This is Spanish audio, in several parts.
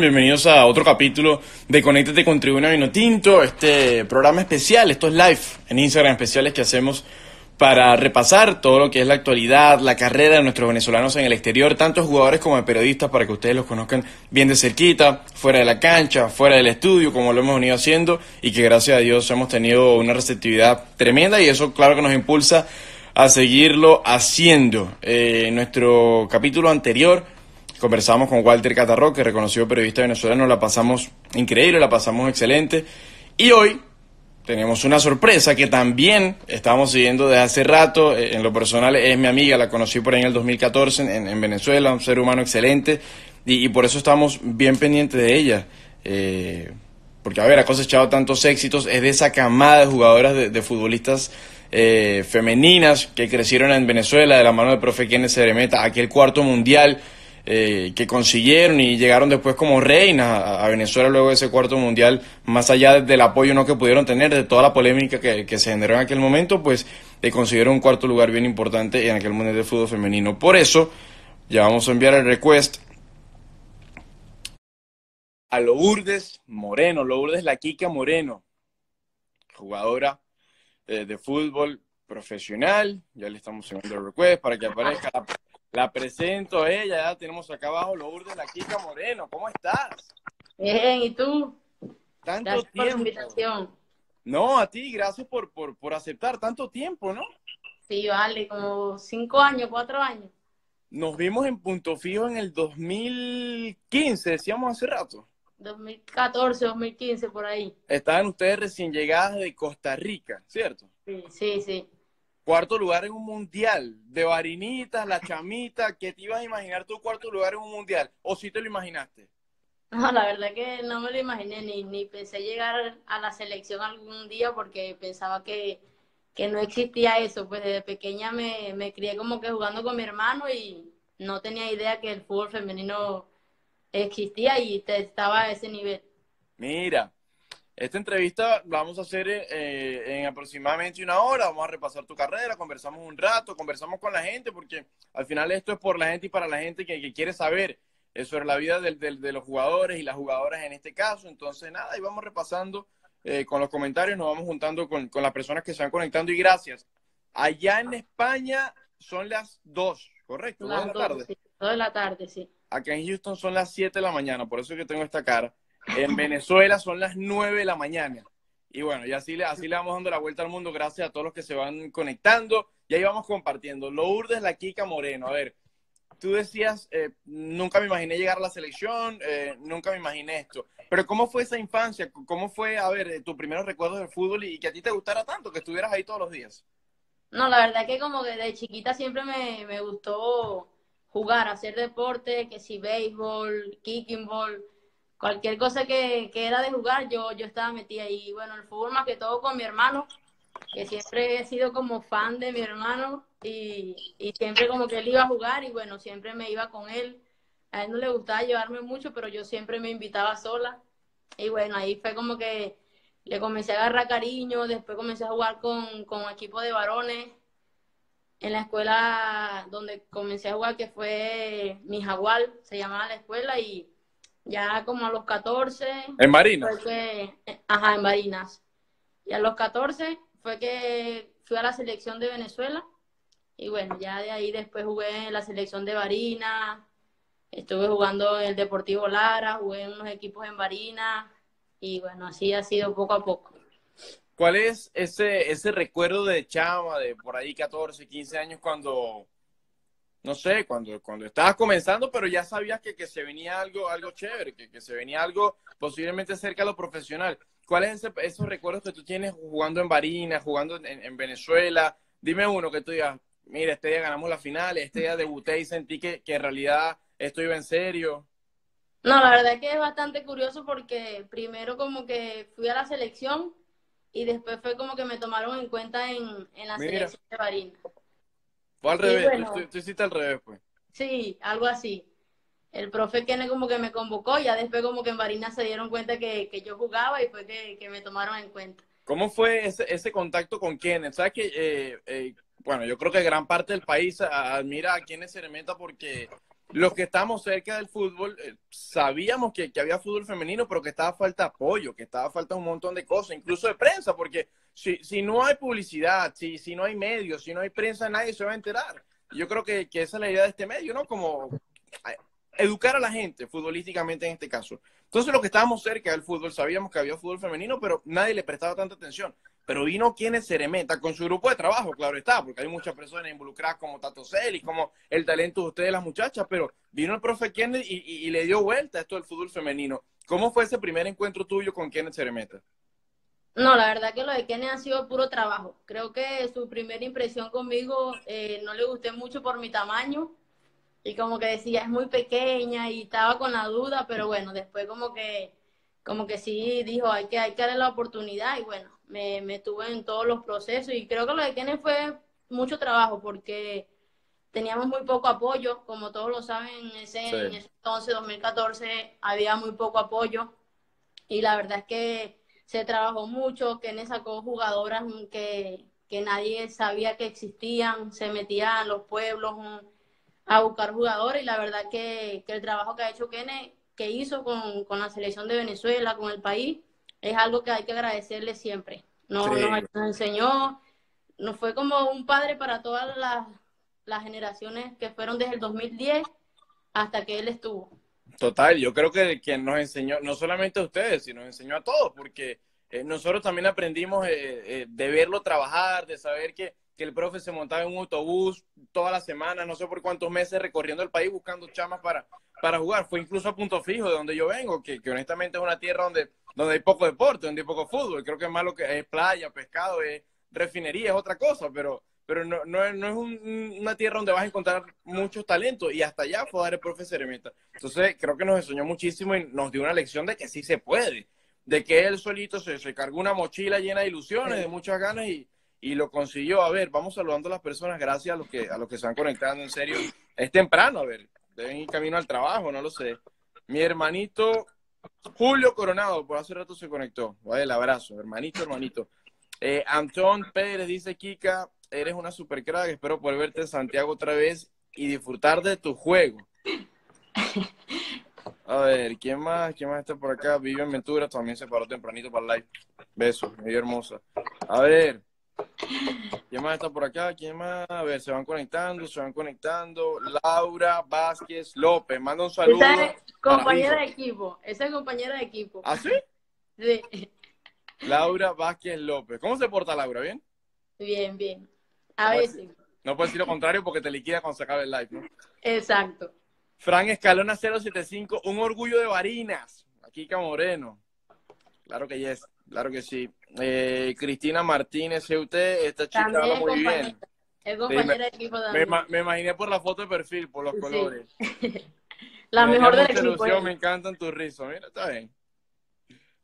Bienvenidos a otro capítulo de Conéctate con Tribuna Vinotinto, este programa especial, estos live en Instagram especiales que hacemos para repasar todo lo que es la actualidad, la carrera de nuestros venezolanos en el exterior, tanto jugadores como periodistas, para que ustedes los conozcan bien de cerquita, fuera de la cancha, fuera del estudio, como lo hemos venido haciendo, y que gracias a Dios hemos tenido una receptividad tremenda y eso claro que nos impulsa a seguirlo haciendo. Eh, nuestro capítulo anterior conversamos con Walter Catarro, que reconocido periodista venezolano, la pasamos increíble, la pasamos excelente, y hoy tenemos una sorpresa que también estamos siguiendo desde hace rato. Eh, en lo personal es mi amiga, la conocí por ahí en el 2014 en, Venezuela, un ser humano excelente y, por eso estamos bien pendientes de ella. Eh, porque, a ver, ha cosechado tantos éxitos, es de esa camada de jugadoras de, futbolistas eh, femeninas que crecieron en Venezuela de la mano del profe Kenneth Ceremeta, aquel cuarto mundial eh, que consiguieron y llegaron después como reinas a, Venezuela luego de ese cuarto mundial, más allá del apoyo no que pudieron tener, de toda la polémica que, se generó en aquel momento, pues eh, consiguieron un cuarto lugar bien importante en aquel mundial de fútbol femenino. Por eso, ya vamos a enviar el request a Lourdes Moreno, Lourdes La Kika Moreno, jugadora eh, de fútbol profesional. Ya le estamos enviando el request para que aparezca la presento a ella, ya tenemos acá abajo Lourdes La Kika Moreno. ¿Cómo estás? Bien, ¿y tú? Tanto gracias tiempo. Por la invitación. No, a ti, gracias por, por, por aceptar tanto tiempo, ¿no? Sí, vale, como cinco años, cuatro años. Nos vimos en Punto Fijo en el 2015, decíamos hace rato. 2014, 2015, por ahí. Estaban ustedes recién llegadas de Costa Rica, ¿cierto? Sí, sí, sí. Cuarto lugar en un mundial, de varinitas, la chamita, ¿qué te ibas a imaginar tu cuarto lugar en un mundial? ¿O si te lo imaginaste? No, la verdad que no me lo imaginé, ni, ni pensé llegar a la selección algún día porque pensaba que, no existía eso. Pues desde pequeña me, me crié como que jugando con mi hermano y no tenía idea que el fútbol femenino existía y estaba a ese nivel. Mira, esta entrevista la vamos a hacer eh, en aproximadamente una hora, vamos a repasar tu carrera, conversamos un rato, conversamos con la gente, porque al final esto es por la gente y para la gente que, quiere saber sobre la vida de los jugadores y las jugadoras en este caso. Entonces, nada, y vamos repasando eh, con los comentarios, nos vamos juntando con, las personas que se van conectando y gracias. Allá en España son las dos, ¿correcto? Las de la tarde. Sí, de la tarde, sí. Acá en Houston son las 7 de la mañana, por eso es que tengo esta cara. En Venezuela son las 9 de la mañana. Y bueno, y así, así le vamos dando la vuelta al mundo gracias a todos los que se van conectando. Y ahí vamos compartiendo. Lourdes La Kika Moreno. A ver, tú decías, eh, nunca me imaginé llegar a la selección, eh, nunca me imaginé esto. Pero ¿cómo fue esa infancia? ¿Cómo fue, a ver, tus primeros recuerdos del fútbol y, que a ti te gustara tanto, que estuvieras ahí todos los días? No, la verdad que como que de chiquita siempre me, me gustó jugar, hacer deporte, que si béisbol, kicking ball cualquier cosa que, era de jugar, yo, yo estaba metida y bueno, el fútbol más que todo con mi hermano, que siempre he sido como fan de mi hermano y, siempre como que él iba a jugar y bueno, siempre me iba con él. A él no le gustaba llevarme mucho, pero yo siempre me invitaba sola. Y bueno, ahí fue como que le comencé a agarrar cariño, después comencé a jugar con, con equipo de varones en la escuela donde comencé a jugar, que fue mi jaguar, se llamaba la escuela, y ya como a los 14. ¿En Marinas? ajá, en Marinas. Y a los 14 fue que fui a la selección de Venezuela. Y bueno, ya de ahí después jugué en la selección de Barinas. Estuve jugando en el Deportivo Lara, jugué en unos equipos en Barinas. Y bueno, así ha sido poco a poco. ¿Cuál es ese, ese recuerdo de chama, de por ahí 14, 15 años, cuando no sé, cuando, cuando estabas comenzando, pero ya sabías que, que se venía algo, algo chévere, que, que, se venía algo posiblemente cerca de lo profesional. ¿Cuáles son esos recuerdos que tú tienes jugando en Barinas, jugando en, Venezuela? Dime uno que tú digas, mira, este día ganamos la final, este día debuté y sentí que, que en realidad esto iba en serio. No, la verdad es que es bastante curioso porque primero como que fui a la selección y después fue como que me tomaron en cuenta en, en la selección de Barinas al revés, tú, hiciste al revés, pues. Sí, algo así. El profe Kene como que me convocó, ya después como que en Barinas se dieron cuenta que, yo jugaba y fue que, me tomaron en cuenta. ¿Cómo fue ese, ese contacto con Kenneth? ¿Sabes que, eh, eh, bueno, yo creo que gran parte del país admira a Kenneth Ceremeta porque los que estamos cerca del fútbol eh, sabíamos que, que, había fútbol femenino, pero que estaba falta apoyo, que estaba falta un montón de cosas, incluso de prensa, porque si, si no hay publicidad, si, si no hay medios, si no hay prensa, nadie se va a enterar. Yo creo que, que esa es la idea de este medio, ¿no? Como educar a la gente futbolísticamente en este caso. Entonces, los que estábamos cerca del fútbol sabíamos que había fútbol femenino, pero nadie le prestaba tanta atención. Pero vino quienes se remeta con su grupo de trabajo, claro está, porque hay muchas personas involucradas como Tato Celis, como el talento de ustedes, las muchachas, pero vino el profe Kenneth y, le dio vuelta esto del fútbol femenino. ¿Cómo fue ese primer encuentro tuyo con Kenneth Ceremeta? No, la verdad que lo de Kenneth ha sido puro trabajo. Creo que su primera impresión conmigo eh, no le gusté mucho por mi tamaño y como que decía es muy pequeña y estaba con la duda, pero bueno, después como que como que sí dijo hay que hay que darle la oportunidad y bueno, me, me tuve en todos los procesos y creo que lo de Kenneth fue mucho trabajo porque teníamos muy poco apoyo, como todos lo saben, en ese, en ese entonces, 2014, había muy poco apoyo y la verdad es que se trabajó mucho, Kenneth sacó jugadoras que, que nadie sabía que existían, se metían a los pueblos a buscar jugadores y la verdad que, que el trabajo que ha hecho Kenneth, que hizo con, con la selección de Venezuela, con el país, es algo que hay que agradecerle siempre. Nos, nos enseñó, nos fue como un padre para todas las, las generaciones que fueron desde el 2010 hasta que él estuvo. Total, yo creo que quien nos enseñó, no solamente a ustedes, sino nos enseñó a todos, porque eh, nosotros también aprendimos eh, eh, de verlo trabajar, de saber que, que, el profe se montaba en un autobús toda la semana, no sé por cuántos meses, recorriendo el país buscando chamas para, para jugar. Fue incluso a punto fijo de donde yo vengo, que, que honestamente es una tierra donde donde hay poco deporte, donde hay poco fútbol. Creo que es más lo que es playa, pescado, es refinería, es otra cosa, pero, pero no, no, es, no es una tierra donde vas a encontrar muchos talentos y hasta allá fue a dar el profesor Eremita. Entonces creo que nos enseñó muchísimo y nos dio una lección de que sí se puede, de que él solito se, se cargó una mochila llena de ilusiones, de muchas ganas y, y lo consiguió. A ver, vamos saludando a las personas, gracias a los que, a los que se han conectado, en serio. Es temprano, a ver, deben ir camino al trabajo, no lo sé. Mi hermanito Julio Coronado, por hace rato se conectó. Vaya el abrazo, hermanito, hermanito. Eh, Antón Pérez dice, Kika, eres una super crack, espero poder verte en Santiago otra vez y disfrutar de tu juego. A ver, ¿quién más? ¿Quién más está por acá? Vivian Ventura también se paró tempranito para el live. Besos, muy hermosa. A ver, ¿quién más está por acá? ¿Quién más? A ver, se van conectando, se van conectando. Laura Vázquez López, manda un saludo. Compañera de equipo, esa es compañera de equipo. ¿Ah, sí? Sí. Laura Vázquez López. ¿Cómo se porta Laura? ¿Bien? Bien, bien. A veces. No puedes decir lo contrario porque te liquida cuando se acabe el live, ¿no? Exacto. Fran Escalona 075, un orgullo de Barinas. Aquí Moreno. Claro que yes, claro que sí. Eh, Cristina Martínez, usted, esta chica habla muy bien. Es compañera de equipo también. Me, me, imaginé por la foto de perfil, por los colores. La mejor del equipo. Me encantan tus rizos, mira, está bien.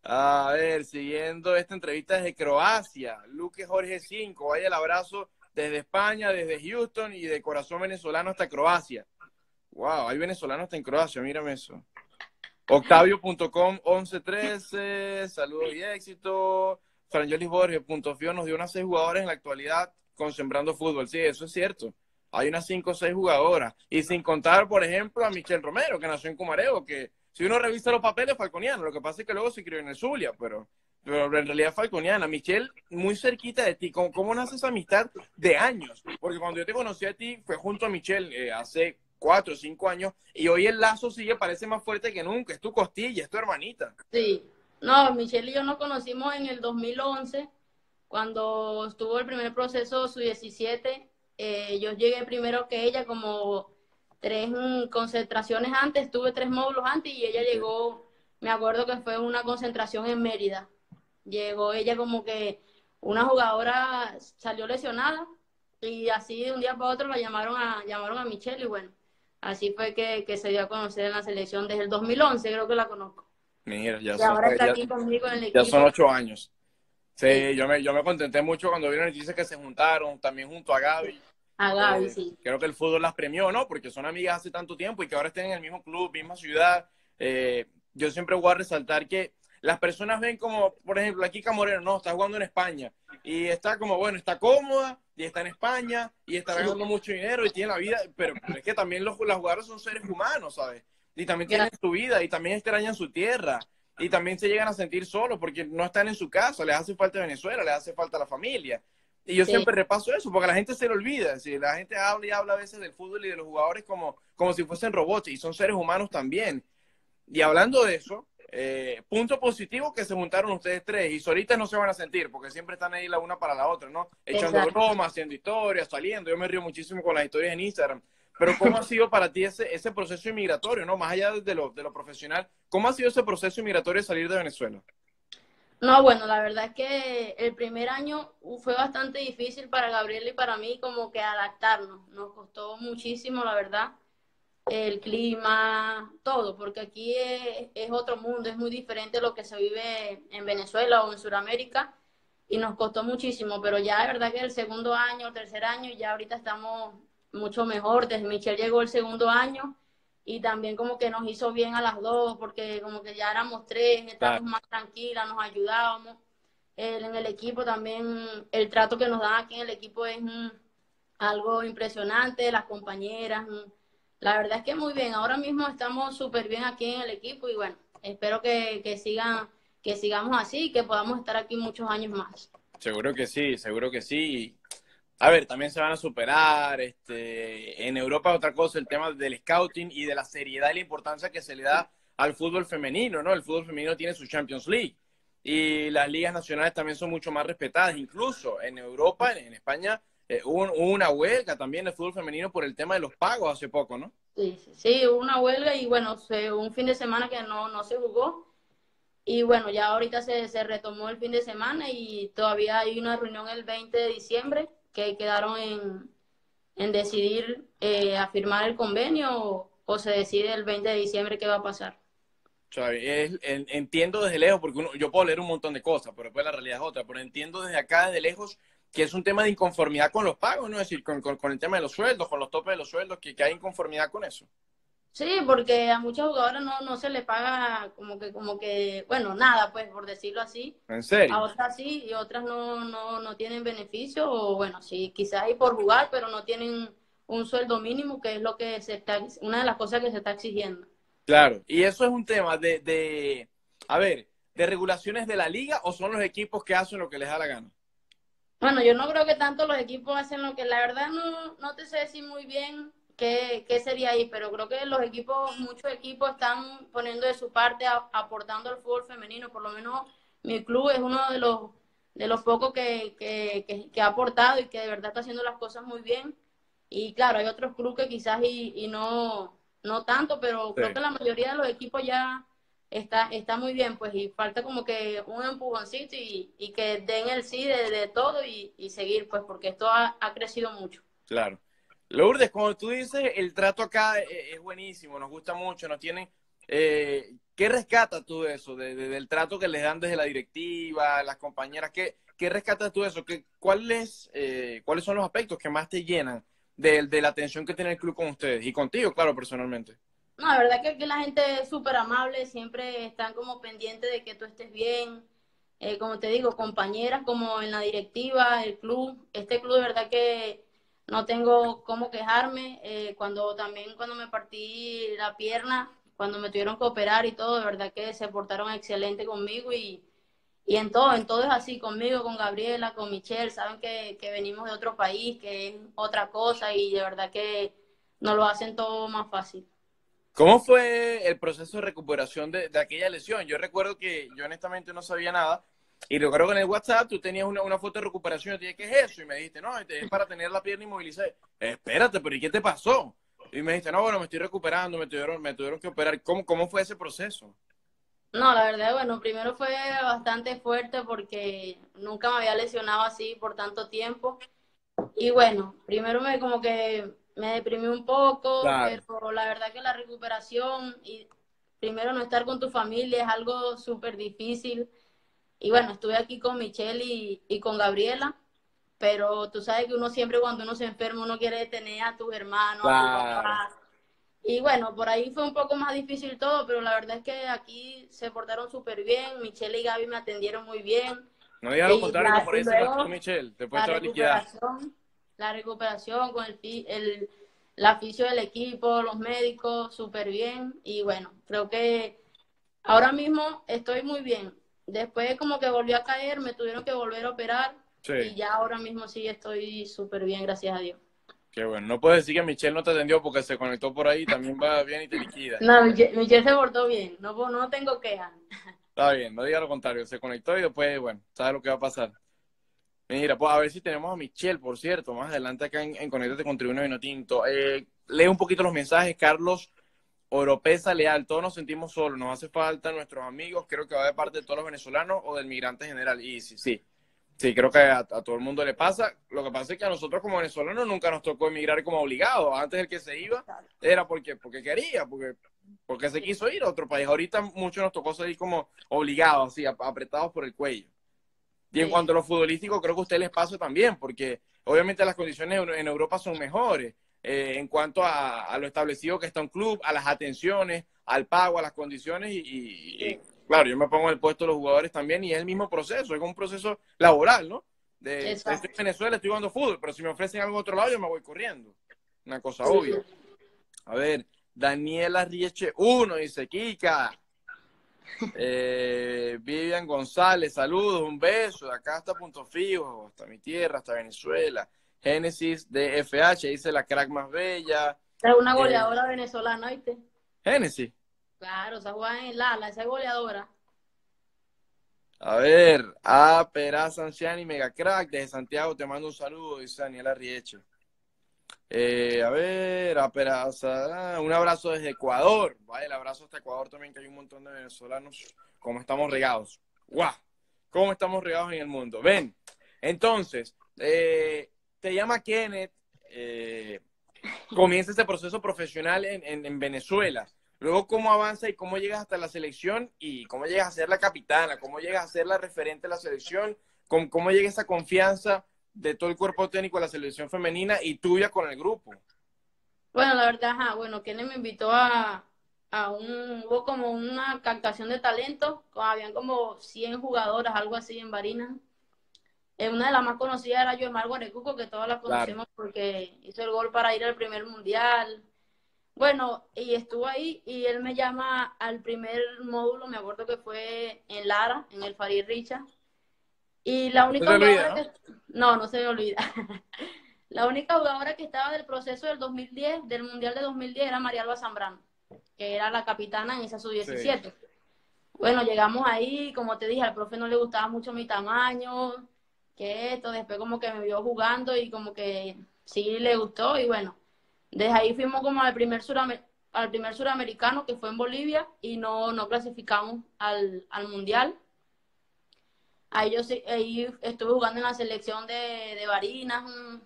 A ver, siguiendo esta entrevista desde Croacia, Luque Jorge 5, vaya el abrazo desde España, desde Houston y de corazón venezolano hasta Croacia. Wow, hay venezolanos hasta en Croacia, mírame eso. Octavio.com 1113, saludos y éxito. Franjolis Borges.fio nos dio unas seis jugadores en la actualidad con Sembrando Fútbol. Sí, eso es cierto hay unas cinco o seis jugadoras. Y sin contar, por ejemplo, a Michelle Romero, que nació en Cumareo, que si uno revisa los papeles, falconiano. Lo que pasa es que luego se crió en el Zulia, pero, pero en realidad falconiana. Michelle, muy cerquita de ti. ¿Cómo, ¿Cómo, nace esa amistad de años? Porque cuando yo te conocí a ti, fue junto a Michelle eh, hace cuatro o cinco años, y hoy el lazo sigue, parece más fuerte que nunca. Es tu costilla, es tu hermanita. Sí. No, Michelle y yo nos conocimos en el 2011, cuando estuvo el primer proceso, su 17 eh, yo llegué primero que ella como tres concentraciones antes, tuve tres módulos antes y ella llegó, me acuerdo que fue una concentración en Mérida. Llegó ella como que una jugadora salió lesionada y así de un día para otro la llamaron a, llamaron a Michelle y bueno, así fue que, se dio a conocer en la selección desde el 2011, creo que la conozco. Mira, ya, son, ahora está aquí conmigo en el equipo. ya son ocho años. Sí, Yo, me, yo me contenté mucho cuando vieron noticias que se juntaron, también junto a Gaby. A Gaby, eh, sí. Creo que el fútbol las premió, ¿no? Porque son amigas hace tanto tiempo y que ahora estén en el mismo club, misma ciudad. Eh, yo siempre voy a resaltar que las personas ven como, por ejemplo, aquí Camoreno, no, está jugando en España y está como, bueno, está cómoda y está en España y está ganando mucho dinero y tiene la vida, pero, es que también los, los jugadores son seres humanos, ¿sabes? Y también tienen su vida y también extrañan su tierra y también se llegan a sentir solos porque no están en su casa, les hace falta Venezuela, les hace falta la familia. Y yo siempre repaso eso, porque la gente se lo olvida. La gente habla y habla a veces del fútbol y de los jugadores como, como si fuesen robots, y son seres humanos también. Y hablando de eso, eh, punto positivo que se juntaron ustedes tres, y solitas no se van a sentir, porque siempre están ahí la una para la otra, ¿no? Echando bromas, haciendo historias, saliendo. Yo me río muchísimo con las historias en Instagram. Pero ¿cómo ha sido para ti ese, ese proceso inmigratorio, ¿no? Más allá de lo, de lo profesional, ¿cómo ha sido ese proceso inmigratorio de salir de Venezuela? No, bueno, la verdad es que el primer año fue bastante difícil para Gabriel y para mí como que adaptarnos. Nos costó muchísimo, la verdad, el clima, todo, porque aquí es, otro mundo, es muy diferente lo que se vive en Venezuela o en Sudamérica y nos costó muchísimo, pero ya es verdad que el segundo año, el tercer año, ya ahorita estamos mucho mejor. Desde Michelle llegó el segundo año y también como que nos hizo bien a las dos, porque como que ya éramos tres, estábamos más tranquilas, nos ayudábamos. en el equipo también, el trato que nos dan aquí en el equipo es algo impresionante, las compañeras, la verdad es que muy bien, ahora mismo estamos súper bien aquí en el equipo y bueno, espero que, que, sigan, que sigamos así y que podamos estar aquí muchos años más. Seguro que sí, seguro que sí a ver, también se van a superar. Este, en Europa otra cosa, el tema del scouting y de la seriedad y la importancia que se le da al fútbol femenino, ¿no? El fútbol femenino tiene su Champions League y las ligas nacionales también son mucho más respetadas. Incluso en Europa, en, España, eh, hubo, una huelga también del fútbol femenino por el tema de los pagos hace poco, ¿no? Sí, sí, hubo una huelga y bueno, un fin de semana que no, no se jugó. Y bueno, ya ahorita se, se retomó el fin de semana y todavía hay una reunión el 20 de diciembre que quedaron en, en decidir eh, afirmar el convenio o, se decide el 20 de diciembre qué va a pasar. entiendo desde lejos, porque yo puedo leer un montón de cosas, pero después la realidad es otra, pero entiendo desde acá, desde lejos, que es un tema de inconformidad con los pagos, ¿no? Es decir, con, con, el tema de los sueldos, con los topes de los sueldos, que, que hay inconformidad con eso. Sí, porque a muchos jugadores no, no se les paga como que, como que, bueno, nada, pues, por decirlo así. ¿En serio? A otras sí y otras no, no, no tienen beneficio o, bueno, sí, quizás hay por jugar, pero no tienen un sueldo mínimo, que es lo que se está, una de las cosas que se está exigiendo. Claro, y eso es un tema de, de, a ver, de regulaciones de la liga o son los equipos que hacen lo que les da la gana. Bueno, yo no creo que tanto los equipos hacen lo que, la verdad no, no te sé decir muy bien qué, qué sería ahí, pero creo que los equipos, muchos equipos están poniendo de su parte, aportando al fútbol femenino, por lo menos mi club es uno de los, de los pocos que, que, que, ha aportado y que de verdad está haciendo las cosas muy bien. Y claro, hay otros clubes que quizás y, y no, no tanto, pero creo que la mayoría de los equipos ya está, está muy bien, pues, y falta como que un empujoncito y, y que den el sí de, de todo y, y, seguir, pues, porque esto ha, ha crecido mucho. Claro. Lourdes, como tú dices, el trato acá es, buenísimo, nos gusta mucho, nos tienen... Eh, ¿Qué rescatas tú de eso, del trato que les dan desde la directiva, las compañeras? ¿Qué, qué rescatas tú de eso? ¿Qué, cuáles, eh, ¿Cuáles son los aspectos que más te llenan de, de, la atención que tiene el club con ustedes y contigo, claro, personalmente? No, la verdad que aquí la gente es súper amable, siempre están como pendientes de que tú estés bien. Eh, como te digo, compañeras como en la directiva, el club, este club de verdad que no tengo cómo quejarme. Eh, cuando también cuando me partí la pierna, cuando me tuvieron que operar y todo, de verdad que se portaron excelente conmigo y, y en todo, en todo es así, conmigo, con Gabriela, con Michelle, saben que, que venimos de otro país, que es otra cosa y de verdad que nos lo hacen todo más fácil. ¿Cómo fue el proceso de recuperación de, de, aquella lesión? Yo recuerdo que yo honestamente no sabía nada y recuerdo que en el WhatsApp tú tenías una, una foto de recuperación. y dije, ¿qué es eso? Y me dijiste, no, este, es para tener la pierna inmovilizada. Espérate, pero ¿y qué te pasó? Y me dijiste, no, bueno, me estoy recuperando, me tuvieron, me tuvieron que operar. ¿Cómo, ¿Cómo fue ese proceso? No, la verdad, bueno, primero fue bastante fuerte porque nunca me había lesionado así por tanto tiempo. Y bueno, primero me como que me deprimí un poco, pero la verdad que la recuperación y primero no estar con tu familia es algo súper difícil. Y bueno, estuve aquí con Michelle y, con Gabriela, pero tú sabes que uno siempre cuando uno se enferma, uno quiere tener a tus hermanos, a tu papá. Y bueno, por ahí fue un poco más difícil todo, pero la verdad es que aquí se portaron súper bien. Michelle y Gaby me atendieron muy bien. No digas lo contrario, por eso luego, Michelle. Después la, recuperación, la recuperación con el, el la afición del equipo, los médicos, súper bien. Y bueno, creo que ahora mismo estoy muy bien. Después como que volví a caer, me tuvieron que volver a operar. Y ya ahora mismo sí estoy súper bien, gracias a Dios. Qué bueno. No puedes decir que Michelle no te atendió porque se conectó por ahí, también va bien y te liquida. No, Michelle, se portó bien, no, no tengo quejas. Está bien, no diga lo contrario, se conectó y después, bueno, sabe lo que va a pasar. Mira, pues a ver si tenemos a Michelle, por cierto, más adelante acá en, en Conectate con Tribuno Vino Tinto. Eh, lee un poquito los mensajes, Carlos Oropesa Leal. Todos nos sentimos solos, nos hace falta nuestros amigos, creo que va de parte de todos los venezolanos o del migrante general. Y sí, sí, Sí, creo que a, todo el mundo le pasa. Lo que pasa es que a nosotros como venezolanos nunca nos tocó emigrar como obligados. Antes el que se iba era porque, porque quería, porque, porque se quiso ir a otro país. Ahorita mucho nos tocó salir como obligados, así, apretados por el cuello. Y en cuanto a lo futbolístico, creo que a usted les pasa también, porque obviamente las condiciones en Europa son mejores. Eh, en cuanto a, lo establecido que está un club, a las atenciones, al pago, a las condiciones y claro, yo me pongo en el puesto de los jugadores también y es el mismo proceso, es un proceso laboral, ¿no? De, estoy en Venezuela, estoy jugando fútbol, pero si me ofrecen algo otro lado, yo me voy corriendo. Una cosa obvia. A ver, Daniela Rieche 1 dice, Kika. Eh, Vivian González, saludos, un beso. De acá hasta Punto Fijo, hasta mi tierra, hasta Venezuela. Génesis de FH, dice la crack más bella. Es una goleadora venezolana, ¿viste? Génesis. Claro, esa juega en el ala, esa es goleadora. A ver, a Peraza Anciani, Mega Crack, desde Santiago, te mando un saludo, dice Daniela Rieche. Eh, a ver, a Peraza, un abrazo desde Ecuador. Vaya, el abrazo hasta Ecuador también, que hay un montón de venezolanos. Como estamos regados. ¡Guau! ¿Cómo estamos regados en el mundo? Ven, entonces, eh, te llama Kenneth, eh, comienza ese proceso profesional en, en Venezuela. Luego, cómo avanza y cómo llegas hasta la selección y cómo llegas a ser la capitana, cómo llegas a ser la referente de la selección, cómo, cómo llega esa confianza de todo el cuerpo técnico de la selección femenina y tuya con el grupo. Bueno, la verdad, ajá, bueno, Kenneth me invitó a, a un, hubo como una captación de talento, habían como 100 jugadoras, algo así en Barinas. Eh, una de las más conocidas era Yoemar Guarecuco, que todas la conocemos porque hizo el gol para ir al primer mundial. Bueno, y estuvo ahí y él me llama al primer módulo, me acuerdo que fue en Lara, en el Farid Richa. Y la única jugadora que... No, no se me olvida. la única jugadora que estaba del proceso del 2010, del Mundial de 2010, era María Alba Zambrano, que era la capitana en esa sub-17. Bueno, llegamos ahí, como te dije, al profe no le gustaba mucho mi tamaño, que esto, después como que me vio jugando y como que sí le gustó y bueno, desde ahí fuimos como al primer, al primer suramericano que fue en Bolivia y no, no clasificamos al, mundial. Ahí yo ahí estuve jugando en la selección de, de Barinas,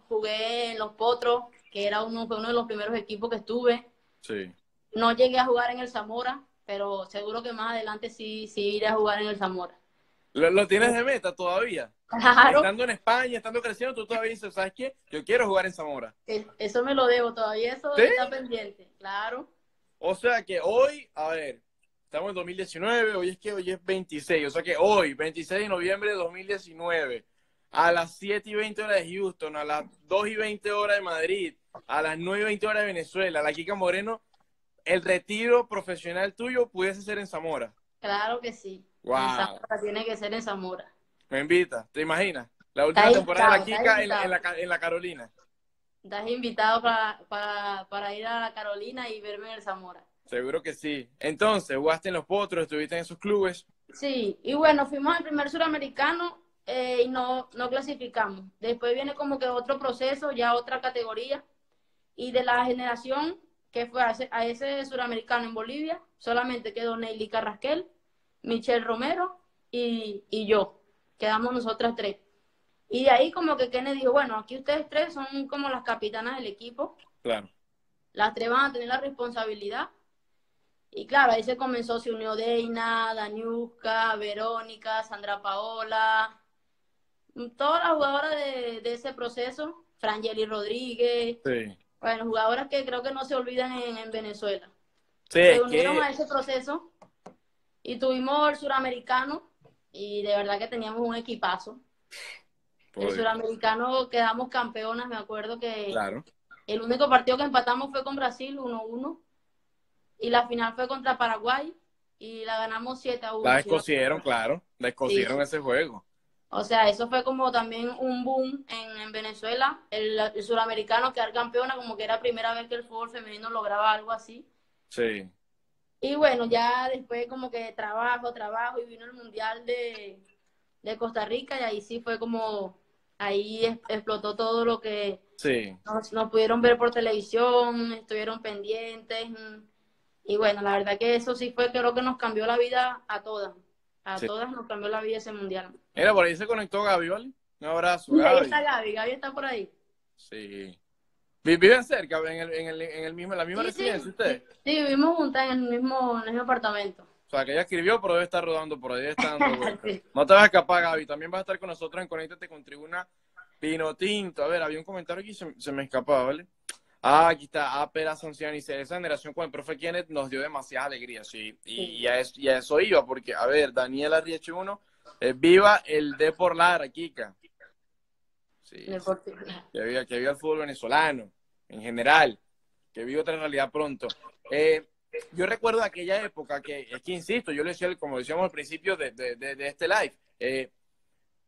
jugué en los Potros, que era uno, fue uno de los primeros equipos que estuve. Sí. No llegué a jugar en el Zamora, pero seguro que más adelante sí, sí iré a jugar en el Zamora. ¿Lo, tienes de meta todavía? Claro. Estando en España, estando creciendo, tú todavía dices, ¿sabes qué? Yo quiero jugar en Zamora. Eso me lo debo todavía, eso está pendiente, claro. O sea que hoy, a ver, estamos en 2019, hoy es que hoy es 26, o sea que hoy, 26 de noviembre de 2019, a las 7 y 20 horas de Houston, a las 2 y 20 horas de Madrid, a las 9 y 20 horas de Venezuela, la Kika Moreno, el retiro profesional tuyo pudiese ser en Zamora. Claro que sí. Wow. tiene que ser en Zamora. Me invita, ¿te imaginas? La última temporada de la Kika en, la, Carolina. Estás invitado para, ir a la Carolina y verme en el Zamora. Seguro que sí. Entonces, jugaste en los Potros, estuviste en esos clubes. Sí, y bueno, fuimos al primer suramericano eh, y no, no clasificamos. Después viene como que otro proceso, ya otra categoría. Y de la generación que fue a ese, a ese suramericano en Bolivia, solamente quedó Neily Carrasquel, Michelle Romero y, yo. Quedamos nosotras tres. Y de ahí como que Kennedy dijo, bueno, aquí ustedes tres son como las capitanas del equipo. Claro. Las tres van a tener la responsabilidad. Y claro, ahí se comenzó, se unió Deina, Daniuska, Verónica, Sandra Paola, todas las jugadoras de, ese proceso, Frangeli Rodríguez. Sí. Bueno, jugadoras que creo que no se olvidan en, Venezuela. Sí, se unieron a ese proceso y tuvimos el suramericano y de verdad que teníamos un equipazo. El suramericano quedamos campeonas, me acuerdo que claro. el único partido que empatamos fue con Brasil, 1-1, y la final fue contra Paraguay y la ganamos 7-1. La escocieron, claro, la escocieron ese juego. O sea, eso fue como también un boom en, Venezuela, el, el, suramericano quedar campeona, como que era la primera vez que el fútbol femenino lograba algo así. Sí. Y bueno, ya después como que trabajo, trabajo, y vino el Mundial de, de Costa Rica, y ahí sí fue como ahí explotó todo lo que sí. nos, pudieron ver por televisión, estuvieron pendientes. Y bueno, la verdad que eso sí fue, creo que nos cambió la vida a todas. A todas nos cambió la vida ese mundial. Mira, por ahí se conectó Gaby, ¿vale? Un abrazo. Gaby. Ahí está Gaby, Gaby está por ahí. Sí. ¿Viven cerca, en, el, en, el, en el mismo, la misma residencia ustedes? Sí, vivimos juntas en el mismo, en el mismo apartamento. O sea, que ella escribió, pero debe estar rodando por ahí. Está dando No te vas a escapar, Gaby. También vas a estar con nosotros en Conéctate con Tribuna Pino Tinto. A ver, había un comentario aquí se, se me escapaba, ¿vale? Ah, aquí está, Apera Sanción y esa generación con el profe Kenneth nos dio demasiada alegría, sí. Y, a, eso, iba, porque, a ver, Daniela Rieche 1, eh, viva el D por Lara, Kika. Sí, que, viva, que viva el fútbol venezolano, en general. Que viva otra realidad pronto. Eh, yo recuerdo aquella época que, es que insisto, yo le decía, como decíamos al principio de, este live, eh,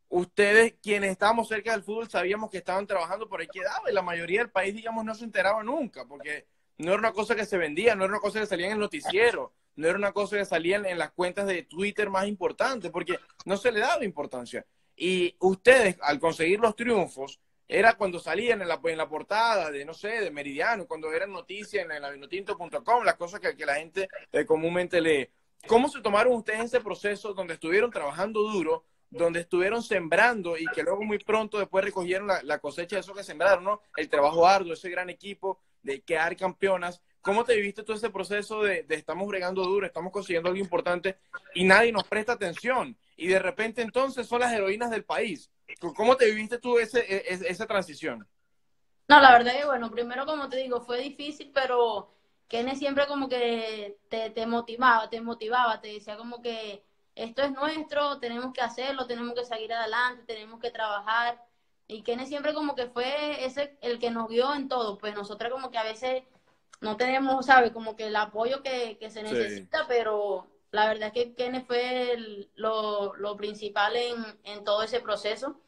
ustedes quienes estábamos cerca del fútbol sabíamos que estaban trabajando por equidad y la mayoría del país, digamos, no se enteraba nunca, porque no era una cosa que se vendía, no era una cosa que salía en el noticiero, no era una cosa que salía en, las cuentas de Twitter más importantes, porque no se le daba importancia. Y ustedes, al conseguir los triunfos, era cuando salían en la, en la portada de, no sé, de Meridiano, cuando eran noticias en, la vinotinto.com, las cosas que, la gente eh, comúnmente lee. ¿Cómo se tomaron ustedes ese proceso donde estuvieron trabajando duro, donde estuvieron sembrando y que luego muy pronto después recogieron la, cosecha de eso que sembraron, ¿no? El trabajo arduo, ese gran equipo de quedar campeonas. ¿Cómo te viviste todo ese proceso de, estamos bregando duro, estamos consiguiendo algo importante y nadie nos presta atención? Y de repente entonces son las heroínas del país ¿Cómo te viviste tú ese, e, esa transición? No, la verdad que bueno, primero como te digo, fue difícil, pero Kenneth siempre como que te, te motivaba, te motivaba, te decía como que esto es nuestro, tenemos que hacerlo, tenemos que seguir adelante, tenemos que trabajar. Y Kenneth siempre como que fue ese el que nos guió en todo, pues nosotras como que a veces no tenemos, ¿sabes? Como que el apoyo que, se necesita, pero la verdad es que Kenneth fue lo, lo, principal en, en, todo ese proceso.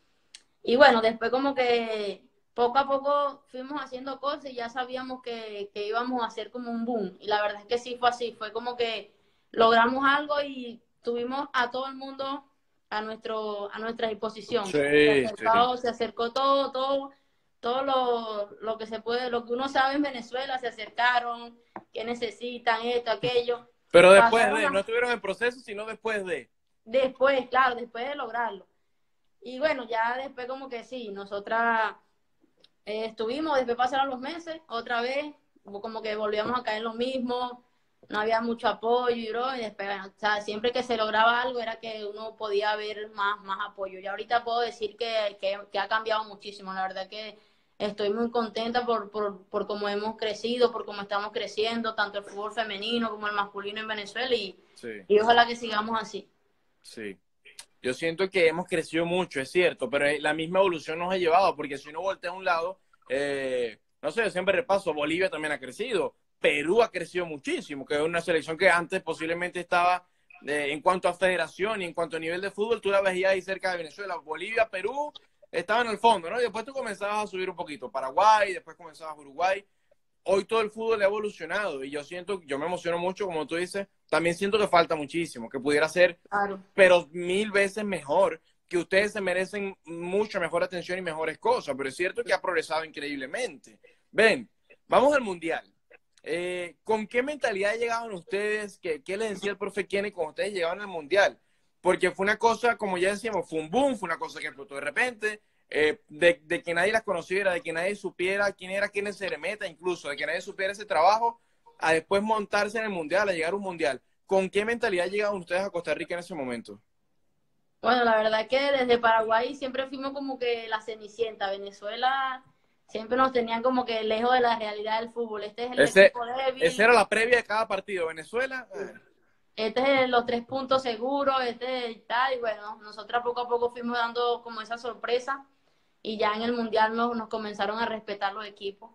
Y bueno, después como que poco a poco fuimos haciendo cosas y ya sabíamos que, que, íbamos a hacer como un boom. Y la verdad es que sí fue así, fue como que logramos algo y tuvimos a todo el mundo a nuestro a nuestra disposición. se, acercó, se acercó todo, todo, todo lo, lo que se puede, lo que uno sabe en Venezuela, se acercaron, que necesitan esto, aquello. Pero después de, no estuvieron en proceso, sino después de. Después, claro, después de lograrlo. Y bueno, ya después como que sí, nosotras eh, estuvimos, después pasaron los meses, otra vez, como que volvíamos a caer en lo mismo, no había mucho apoyo y, bro, y después, o sea, siempre que se lograba algo era que uno podía ver más, más apoyo. Y ahorita puedo decir que, que, que ha cambiado muchísimo, la verdad que Estoy muy contenta por, por, por cómo hemos crecido, por cómo estamos creciendo, tanto el fútbol femenino como el masculino en Venezuela y, y ojalá que sigamos así. Sí. Yo siento que hemos crecido mucho, es cierto, pero la misma evolución nos ha llevado, porque si uno voltea a un lado, eh, no sé, yo siempre repaso, Bolivia también ha crecido, Perú ha crecido muchísimo, que es una selección que antes posiblemente estaba eh, en cuanto a federación y en cuanto a nivel de fútbol, tú la veías ahí cerca de Venezuela, Bolivia, Perú, estaba en el fondo, ¿no? Y después tú comenzabas a subir un poquito. Paraguay, después comenzabas Uruguay. Hoy todo el fútbol ha evolucionado y yo siento, yo me emociono mucho, como tú dices, también siento que falta muchísimo, que pudiera ser, pero mil veces mejor, que ustedes se merecen mucha mejor atención y mejores cosas, pero es cierto que ha progresado increíblemente. Ven, vamos al Mundial. Eh, ¿Con qué mentalidad llegaban ustedes? ¿Qué, ¿Qué, les decía el profe Kenny cuando ustedes llegaban al Mundial? porque fue una cosa, como ya decíamos, fue un boom, fue una cosa que explotó de repente, eh, de, de, que nadie las conociera, de que nadie supiera quién era quién se remeta, incluso, de que nadie supiera ese trabajo, a después montarse en el mundial, a llegar a un mundial. ¿Con qué mentalidad llegaron ustedes a Costa Rica en ese momento? Bueno, la verdad que desde Paraguay siempre fuimos como que la cenicienta. Venezuela siempre nos tenían como que lejos de la realidad del fútbol. Este es el Ese, equipo débil. esa era la previa de cada partido. Venezuela, este es los tres puntos seguros, este es tal, y bueno, nosotras poco a poco fuimos dando como esa sorpresa y ya en el Mundial nos, nos comenzaron a respetar los equipos.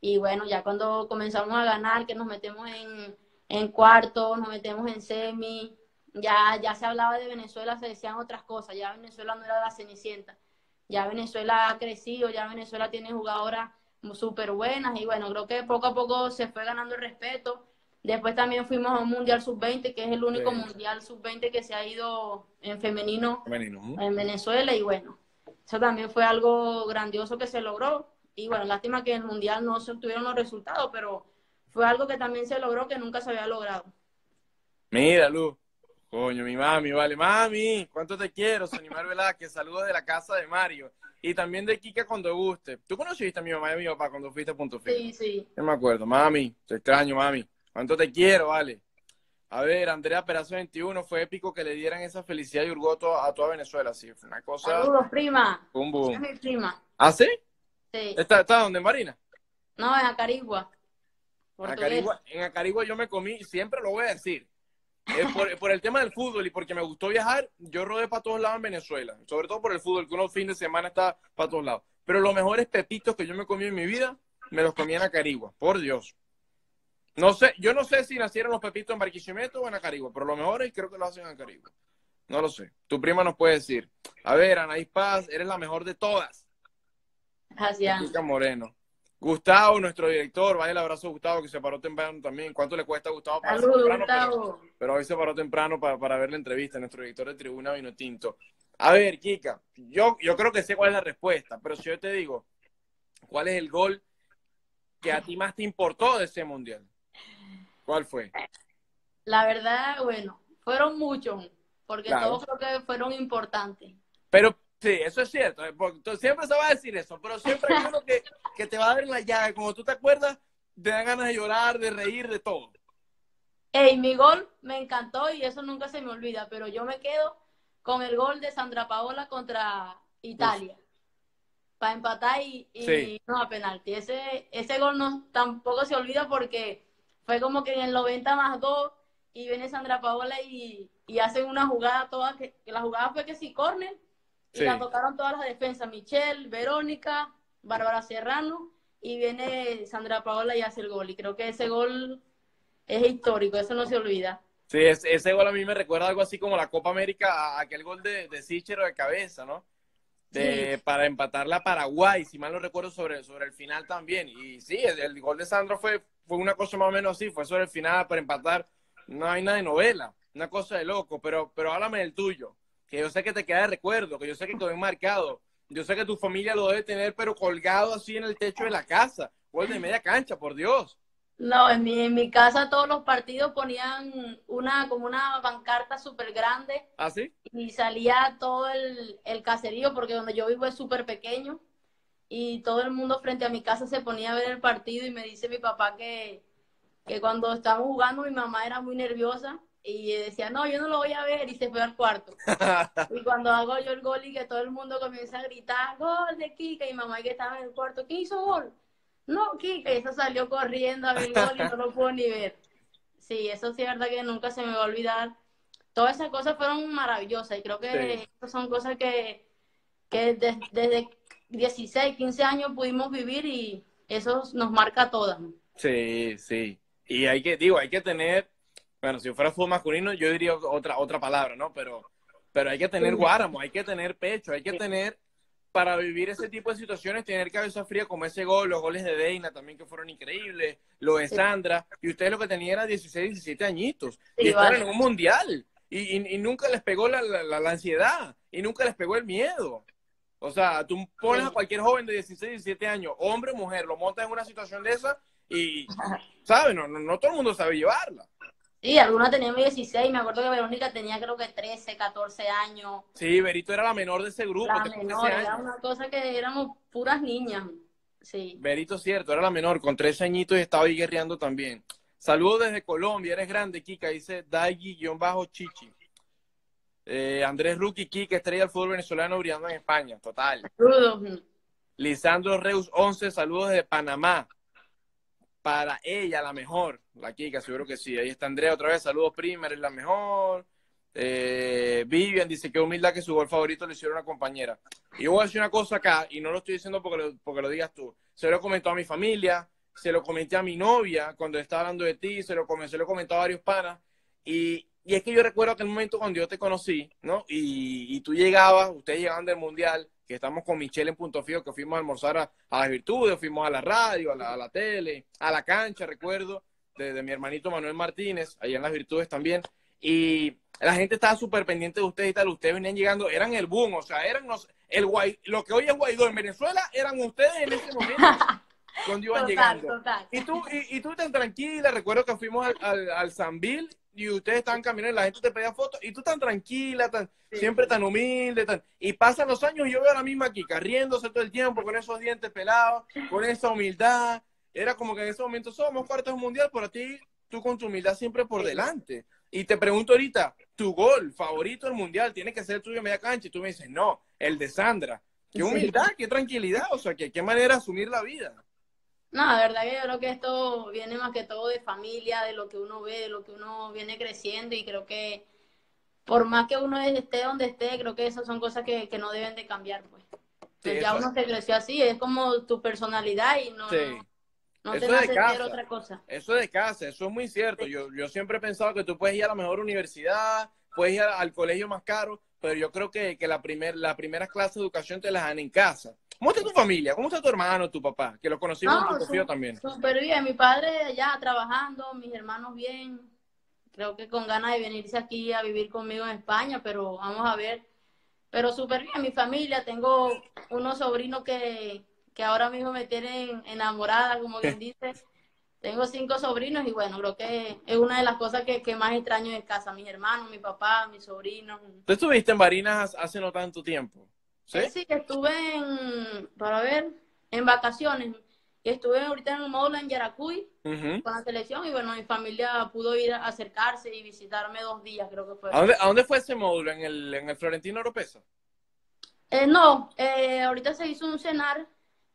Y bueno, ya cuando comenzamos a ganar, que nos metemos en, en cuartos, nos metemos en semi, ya, ya se hablaba de Venezuela, se decían otras cosas, ya Venezuela no era la cenicienta, ya Venezuela ha crecido, ya Venezuela tiene jugadoras súper buenas y bueno, creo que poco a poco se fue ganando el respeto. Después también fuimos a un Mundial Sub-20, que es el único Sí. Mundial Sub-20 que se ha ido en femenino femenino. ¿no? en Venezuela y bueno, eso también fue algo grandioso que se logró y bueno, lástima que en el Mundial no se obtuvieron los resultados, pero fue algo que también se logró que nunca se había logrado. Mira, Lu. Coño, mi mami, vale. Mami, ¿cuánto te quiero? Sonimar Velázquez, saludos de la casa de Mario. Y también de Kika cuando guste. ¿Tú conociste a mi mamá y a mi papá cuando fuiste a Punto Fijo? Sí, sí. Yo me acuerdo. Mami, te extraño, mami. ¿Cuánto te quiero, vale? A ver, Andrea Perazo 21, fue épico que le dieran esa felicidad y orgullo a toda Venezuela. Sí, fue una cosa. Saludos, prima. Boom, Es boom. mi prima. ¿Ah, sí? Sí. ¿Está, está dónde, en Marina? No, en Acarigua. Acarigua, en Acarigua yo me comí, siempre lo voy a decir. Eh, por, por el tema del fútbol y porque me gustó viajar, yo rodé para todos lados en Venezuela. Sobre todo por el fútbol, que uno fin de semana está para todos lados. Pero los mejores pepitos que yo me comí en mi vida, me los comí en Acarigua, por Dios. No sé, yo no sé si nacieron los pepitos en Barquisimeto o en Acarigua, pero los mejores creo que lo hacen en Acarigua. No lo sé. Tu prima nos puede decir. A ver, Anaís Paz, eres la mejor de todas. Gracias. Moreno. Gustavo, nuestro director, vaya el abrazo a Gustavo que se paró temprano también. ¿Cuánto le cuesta a Gustavo para Saludos, temprano? Pero, Gustavo. pero hoy se paró temprano para, para ver la entrevista, nuestro director de tribuna vino tinto. A ver, Kika, yo, yo creo que sé cuál es la respuesta, pero si yo te digo, ¿cuál es el gol que a ti más te importó de ese mundial? ¿Cuál fue? La verdad, bueno, fueron muchos, porque Claro. todos creo que fueron importantes. Pero sí, eso es cierto. eh, siempre se va a decir eso, pero siempre hay uno que, que te va a dar en la llaga. Como tú te acuerdas, te dan ganas de llorar, de reír, de todo. Ey, mi gol me encantó y eso nunca se me olvida, pero yo me quedo con el gol de Sandra Paola contra Italia. Para empatar y, y Sí. no a penalti. Ese, ese gol no tampoco se olvida porque fue como que en el 90 más 2 y viene Sandra Paola y, y hacen una jugada toda, que, que la jugada fue que sí, y la tocaron todas las defensas, Michelle, Verónica, Bárbara Serrano, y viene Sandra Paola y hace el gol. Y creo que ese gol es histórico, eso no se olvida. Sí, ese, ese gol a mí me recuerda algo así como la Copa América, a aquel gol de, de Sichero de cabeza, ¿no? De, Sí. Para empatar la Paraguay, si mal no recuerdo, sobre, sobre el final también. Y sí, el, el gol de Sandro fue, fue una cosa más o menos así, fue sobre el final para empatar. No hay nada de novela, una cosa de loco, pero, pero háblame del tuyo, que yo sé que te queda de recuerdo, que yo sé que quedó enmarcado. Yo sé que tu familia lo debe tener, pero colgado así en el techo de la casa. Gol de media cancha, por Dios. No, en mi, en mi casa todos los partidos ponían una como una pancarta súper grande ¿Ah, sí? y salía todo el, el caserío porque donde yo vivo es súper pequeño y todo el mundo frente a mi casa se ponía a ver el partido y me dice mi papá que, que cuando estábamos jugando mi mamá era muy nerviosa y decía, no, yo no lo voy a ver y se fue al cuarto. Y cuando hago yo el gol y que todo el mundo comienza a gritar, gol de Kika, y mamá que estaba en el cuarto, ¿quién hizo gol? No, Kika, y eso salió corriendo a ver el gol y no lo puedo ni ver. Sí, eso sí es verdad que nunca se me va a olvidar. Todas esas cosas fueron maravillosas y creo que Sí. son cosas que, que des- desde 16, 15 años pudimos vivir y eso nos marca a todas. Sí, sí. Y hay que, digo, hay que tener, bueno, si fuera fútbol masculino, yo diría otra, otra palabra, ¿no? Pero, pero hay que tener guáramo, hay que tener pecho, hay que tener, para vivir ese tipo de situaciones, tener cabeza fría como ese gol, los goles de Deina también que fueron increíbles, lo de. Sandra, y ustedes lo que tenían era 16, 17 añitos, y Sí, estaban vale. en un mundial, y, y- y nunca les pegó la, la- ansiedad, y nunca les pegó el miedo. O sea, tú pones a cualquier joven de 16, 17 años, hombre o mujer, lo montas en una situación de esa y, ¿sabes? No, no, no todo el mundo sabe llevarla. Sí, algunas tenían 16, me acuerdo que Verónica tenía creo que 13, 14 años. Sí, Berito era la menor de ese grupo. La tenía menor, 13 era una cosa que éramos puras niñas. Sí. Berito, cierto, era la menor, con 13 añitos y estaba ahí guerreando también. Saludos desde Colombia, eres grande, Kika, dice Daigi-Chichi. Eh, Andrés Ruki, Kika, estrella del fútbol venezolano brillando en España, total. Saludos. Lisandro Reus 11, saludos de Panamá. Para ella, la mejor. La Kika, seguro que sí. Ahí está Andrea otra vez. Saludos, prima, eres la mejor. Eh, Vivian dice que humildad que su gol favorito le hicieron una compañera. Y yo voy a decir una cosa acá, y no lo estoy diciendo porque lo, porque lo digas tú. Se lo he comentado a mi familia, se lo comenté a mi novia cuando estaba hablando de ti, se lo, se lo he comentado a varios panas. Y, y es que yo recuerdo aquel momento cuando yo te conocí, ¿no? Y, y tú llegabas, ustedes llegaban del Mundial, que estamos con Michelle en Punto Fijo, que fuimos a almorzar a, las virtudes, fuimos a la radio, a la, tele, a la cancha, recuerdo, de, de, mi hermanito Manuel Martínez, allá en las virtudes también. Y la gente estaba súper pendiente de ustedes y tal, ustedes venían llegando, eran el boom, o sea, eran los, el guay, lo que hoy es Guaidó en Venezuela, eran ustedes en ese momento. cuando iban total, llegando. Total. Y tú, y, y, tú tan tranquila, recuerdo que fuimos al, al, al Sanville y ustedes estaban caminando, la gente te pedía fotos, y tú tan tranquila, tan, sí, siempre tan humilde, tan, y pasan los años y yo veo a la misma aquí, carriéndose todo el tiempo, con esos dientes pelados, con esa humildad, era como que en ese momento somos cuartos mundial, pero a ti, tú con tu humildad siempre por delante. Y te pregunto ahorita, tu gol favorito del mundial tiene que ser el tuyo media cancha, y tú me dices, no, el de Sandra. Qué humildad, sí. qué tranquilidad, o sea, que, qué manera de asumir la vida. No, la verdad que yo creo que esto viene más que todo de familia, de lo que uno ve, de lo que uno viene creciendo y creo que por más que uno esté donde esté, creo que esas son cosas que, que no deben de cambiar, pues. Sí, ya uno se creció así, es como tu personalidad y no, sí. no, no eso te es de casa. otra cosa. Eso es de casa, eso es muy cierto. Yo, yo siempre he pensado que tú puedes ir a la mejor universidad, puedes ir al colegio más caro, pero yo creo que, que la, primer, la primera clase de educación te las dan en casa. ¿Cómo está tu familia? ¿Cómo está tu hermano, tu papá? Que lo conocimos No, su- también. Súper bien, mi padre allá trabajando, mis hermanos bien, creo que con ganas de venirse aquí a vivir conmigo en España, pero vamos a ver. Pero súper bien, mi familia, tengo unos sobrinos que, que ahora mismo me tienen enamorada, como bien dice. Tengo cinco sobrinos y bueno, creo que es una de las cosas que, que más extraño en casa, mis hermanos, mi papá, mis sobrinos. ¿Tú estuviste en Barinas hace no tanto tiempo? ¿Sí? Sí, que estuve en, para ver, en vacaciones. Y estuve ahorita en un módulo en Yaracuy con la selección y bueno, mi familia pudo ir a acercarse y visitarme dos días, creo que fue. ¿A dónde, a dónde fue ese módulo? ¿En el, en el Florentino Oropesa? Eh, no, eh, ahorita se hizo un cenar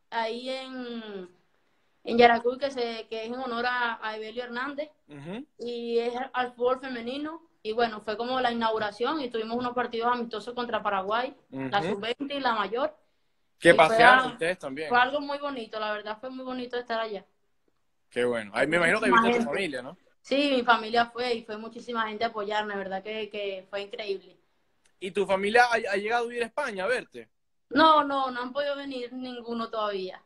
ahí en, en Yaracuy que, se, que es en honor a, a Evelio Hernández y es al fútbol femenino. Y bueno, fue como la inauguración y tuvimos unos partidos amistosos contra Paraguay, la Ujú. sub-20 y la mayor. Que pasearon ustedes también. Fue algo muy bonito, la verdad fue muy bonito estar allá. Qué bueno. Ahí me imagino que viste a tu familia, ¿no? Sí, mi familia fue y fue muchísima gente a apoyarme, verdad que, que fue increíble. ¿Y tu familia ha, ha llegado a ir a España a verte? No, no, no han podido venir ninguno todavía.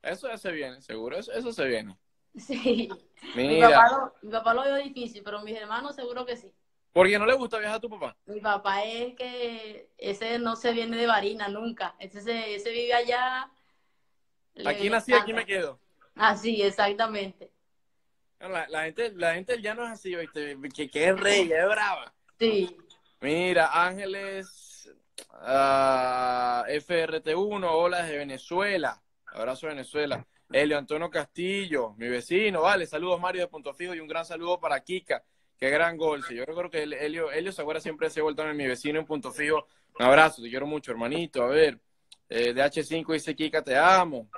Eso ya se viene, seguro. Eso, eso se viene. Sí, mi papá, lo, mi papá lo vio difícil, pero mis hermanos seguro que sí. ¿por qué no le gusta viajar a tu papá? Mi papá es que ese no se viene de Varina nunca, ese, se- ese vive allá. Aquí nací, aquí me quedo. Así, exactamente. La, la gente, la gente ya no es así, ¿viste? Que, que es rey, es brava. Sí, Mira, Ángeles ah, FRT1, hola desde Venezuela. Abrazo Venezuela. Elio Antonio Castillo, mi vecino, vale. Saludos Mario de Punto Fijo y un gran saludo para Kika. Qué gran gol. Sí, yo creo que el- Elio, Elio se acuerda siempre de ese gol también, mi vecino en Punto Fijo. Un abrazo, te quiero mucho, hermanito. A ver, eh, DH5 dice Kika, te amo.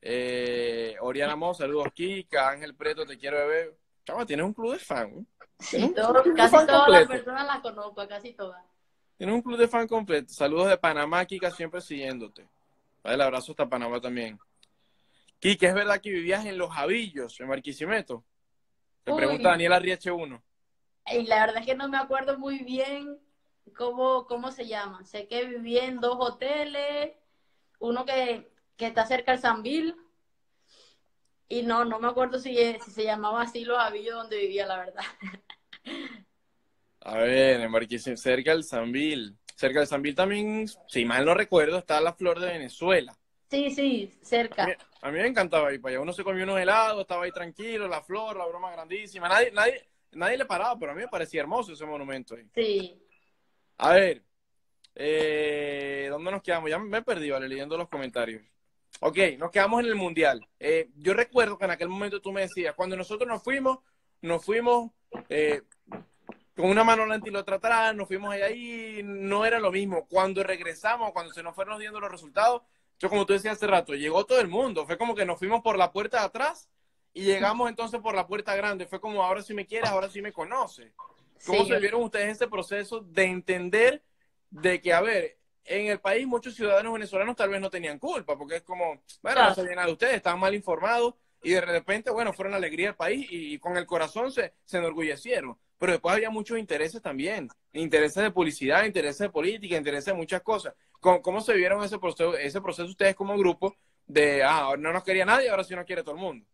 Eh, Oriana Mo, saludos Kika. Ángel Preto, te quiero beber. Chava, tienes un club de fan. sí, todo- club casi todas las personas las conozco, casi todas. Tienes un club de fan completo. Saludos de Panamá, Kika, siempre siguiéndote. Vale, el abrazo hasta Panamá también. Kika, ¿es verdad que vivías en Los Javillos, en Barquisimeto? Te Uy. pregunta Daniela Rieche 1. Y la verdad es que no me acuerdo muy bien cómo, cómo se llama. Sé que viví en dos hoteles, uno que, que está cerca del Sanville, y no, no me acuerdo si, si se llamaba así Los Avillos donde vivía, la verdad. A ver, en Barquisimeto, cerca del Sanville. Cerca del Sanville también, si mal no recuerdo, está la Flor de Venezuela. Sí, sí, A cerca. mí, a mí me encantaba ir para allá. Uno se comía unos helados, estaba ahí tranquilo, la flor, la broma grandísima. Nadie, nadie, nadie le paraba, pero a mí me parecía hermoso ese monumento ahí. Sí. A ver, eh, ¿dónde nos quedamos? Ya me he perdido, vale, leyendo los comentarios. Ok, nos quedamos en el Mundial. Eh, yo recuerdo que en aquel momento tú me decías, cuando nosotros nos fuimos, nos fuimos eh, con una mano adelante y la otra atrás, nos fuimos ahí, ahí, no era lo mismo. Cuando regresamos, cuando se nos fueron viendo los resultados, Yo, como tú decías hace rato, llegó todo el mundo. Fue como que nos fuimos por la puerta de atrás y llegamos entonces por la puerta grande. Fue como, ahora sí me quieres, ahora sí me conoces. ¿Cómo se vieron ustedes ese proceso de entender de que, a ver, en el país muchos ciudadanos venezolanos tal vez no tenían culpa, porque es como, bueno, no sabían nada de ustedes, estaban mal informados y de repente, bueno, fueron la alegría del país y, con el corazón se, se enorgullecieron. Pero después había muchos intereses también, intereses de publicidad, intereses de política, intereses de muchas cosas. ¿Cómo, cómo se vieron ese proceso, ese proceso ustedes como grupo de, ah, no nos quería nadie, ahora sí nos quiere todo el mundo?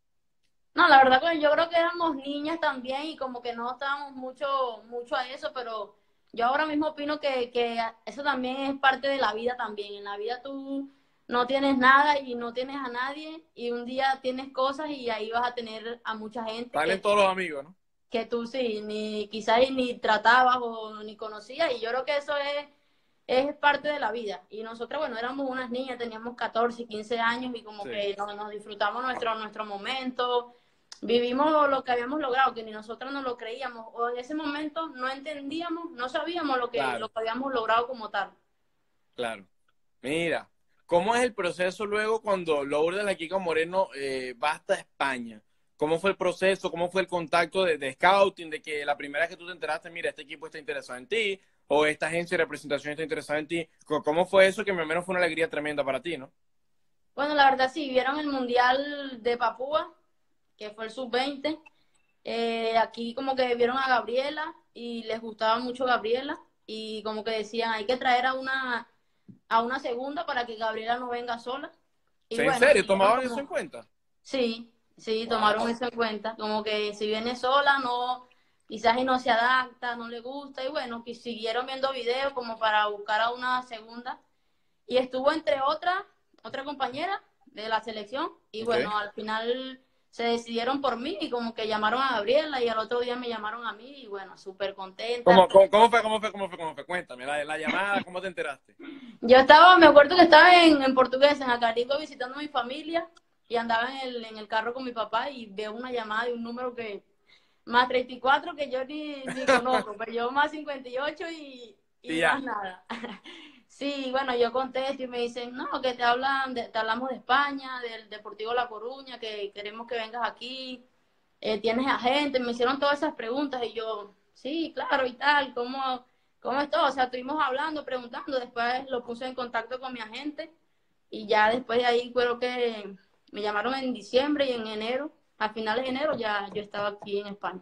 No, la verdad que yo creo que éramos niñas también y como que no estábamos mucho, mucho a eso, pero yo ahora mismo opino que, que eso también es parte de la vida también. En la vida tú no tienes nada y no tienes a nadie y un día tienes cosas y ahí vas a tener a mucha gente. Salen todos los amigos, ¿no? Que tú sí, ni quizás ni tratabas o ni conocías y yo creo que eso es, es parte de la vida. Y nosotros, bueno, éramos unas niñas, teníamos 14, 15 años y como que nos, nos, disfrutamos nuestro, nuestro momento, vivimos lo que habíamos logrado, que ni nosotros no lo creíamos o en ese momento no entendíamos, no sabíamos lo que, lo que habíamos logrado como tal. Claro. Mira, ¿Cómo es el proceso luego cuando Lourdes la Kika Moreno eh, va hasta España? ¿Cómo fue el proceso? ¿Cómo fue el contacto de, scouting? De que la primera vez que tú te enteraste, mira, este equipo está interesado en ti, o esta agencia de representación está interesada en ti. ¿Cómo fue eso que me menos fue una alegría tremenda para ti, no? Bueno, la verdad sí, vieron el Mundial de Papúa, que fue el sub-20. Eh, aquí como que vieron a Gabriela y les gustaba mucho Gabriela y como que decían, hay que traer a una a una segunda para que Gabriela no venga sola. ¿En serio? ¿Tomaron eso en cuenta? Sí, sí, tomaron eso en cuenta. Como que si viene sola, no, quizás y no se adapta, no le gusta. Y bueno, que siguieron viendo videos como para buscar a una segunda. Y estuvo entre otras, otra compañera de la selección. Y bueno, al final se decidieron por mí y como que llamaron a Gabriela y al otro día me llamaron a mí y bueno, súper contenta. ¿Cómo, fue, cómo fue, cómo fue, cómo fue? Cuéntame, la, llamada, ¿cómo te enteraste? Yo estaba, me acuerdo que estaba en, en Portugués, en Acarico, visitando a mi familia y andaba en el, en el carro con mi papá y veo una llamada de un número que, más 34 que yo ni, ni conozco, pero yo más 58 y, y más nada. Sí, bueno, yo contesto y me dicen, no, que te hablan, te hablamos de España, del Deportivo La Coruña, que queremos que vengas aquí, eh, tienes agente, me hicieron todas esas preguntas y yo, sí, claro y tal, ¿cómo, cómo es todo? O sea, estuvimos hablando, preguntando, después lo puse en contacto con mi agente y ya después de ahí creo que me llamaron en diciembre y en enero, a finales de enero ya yo estaba aquí en España.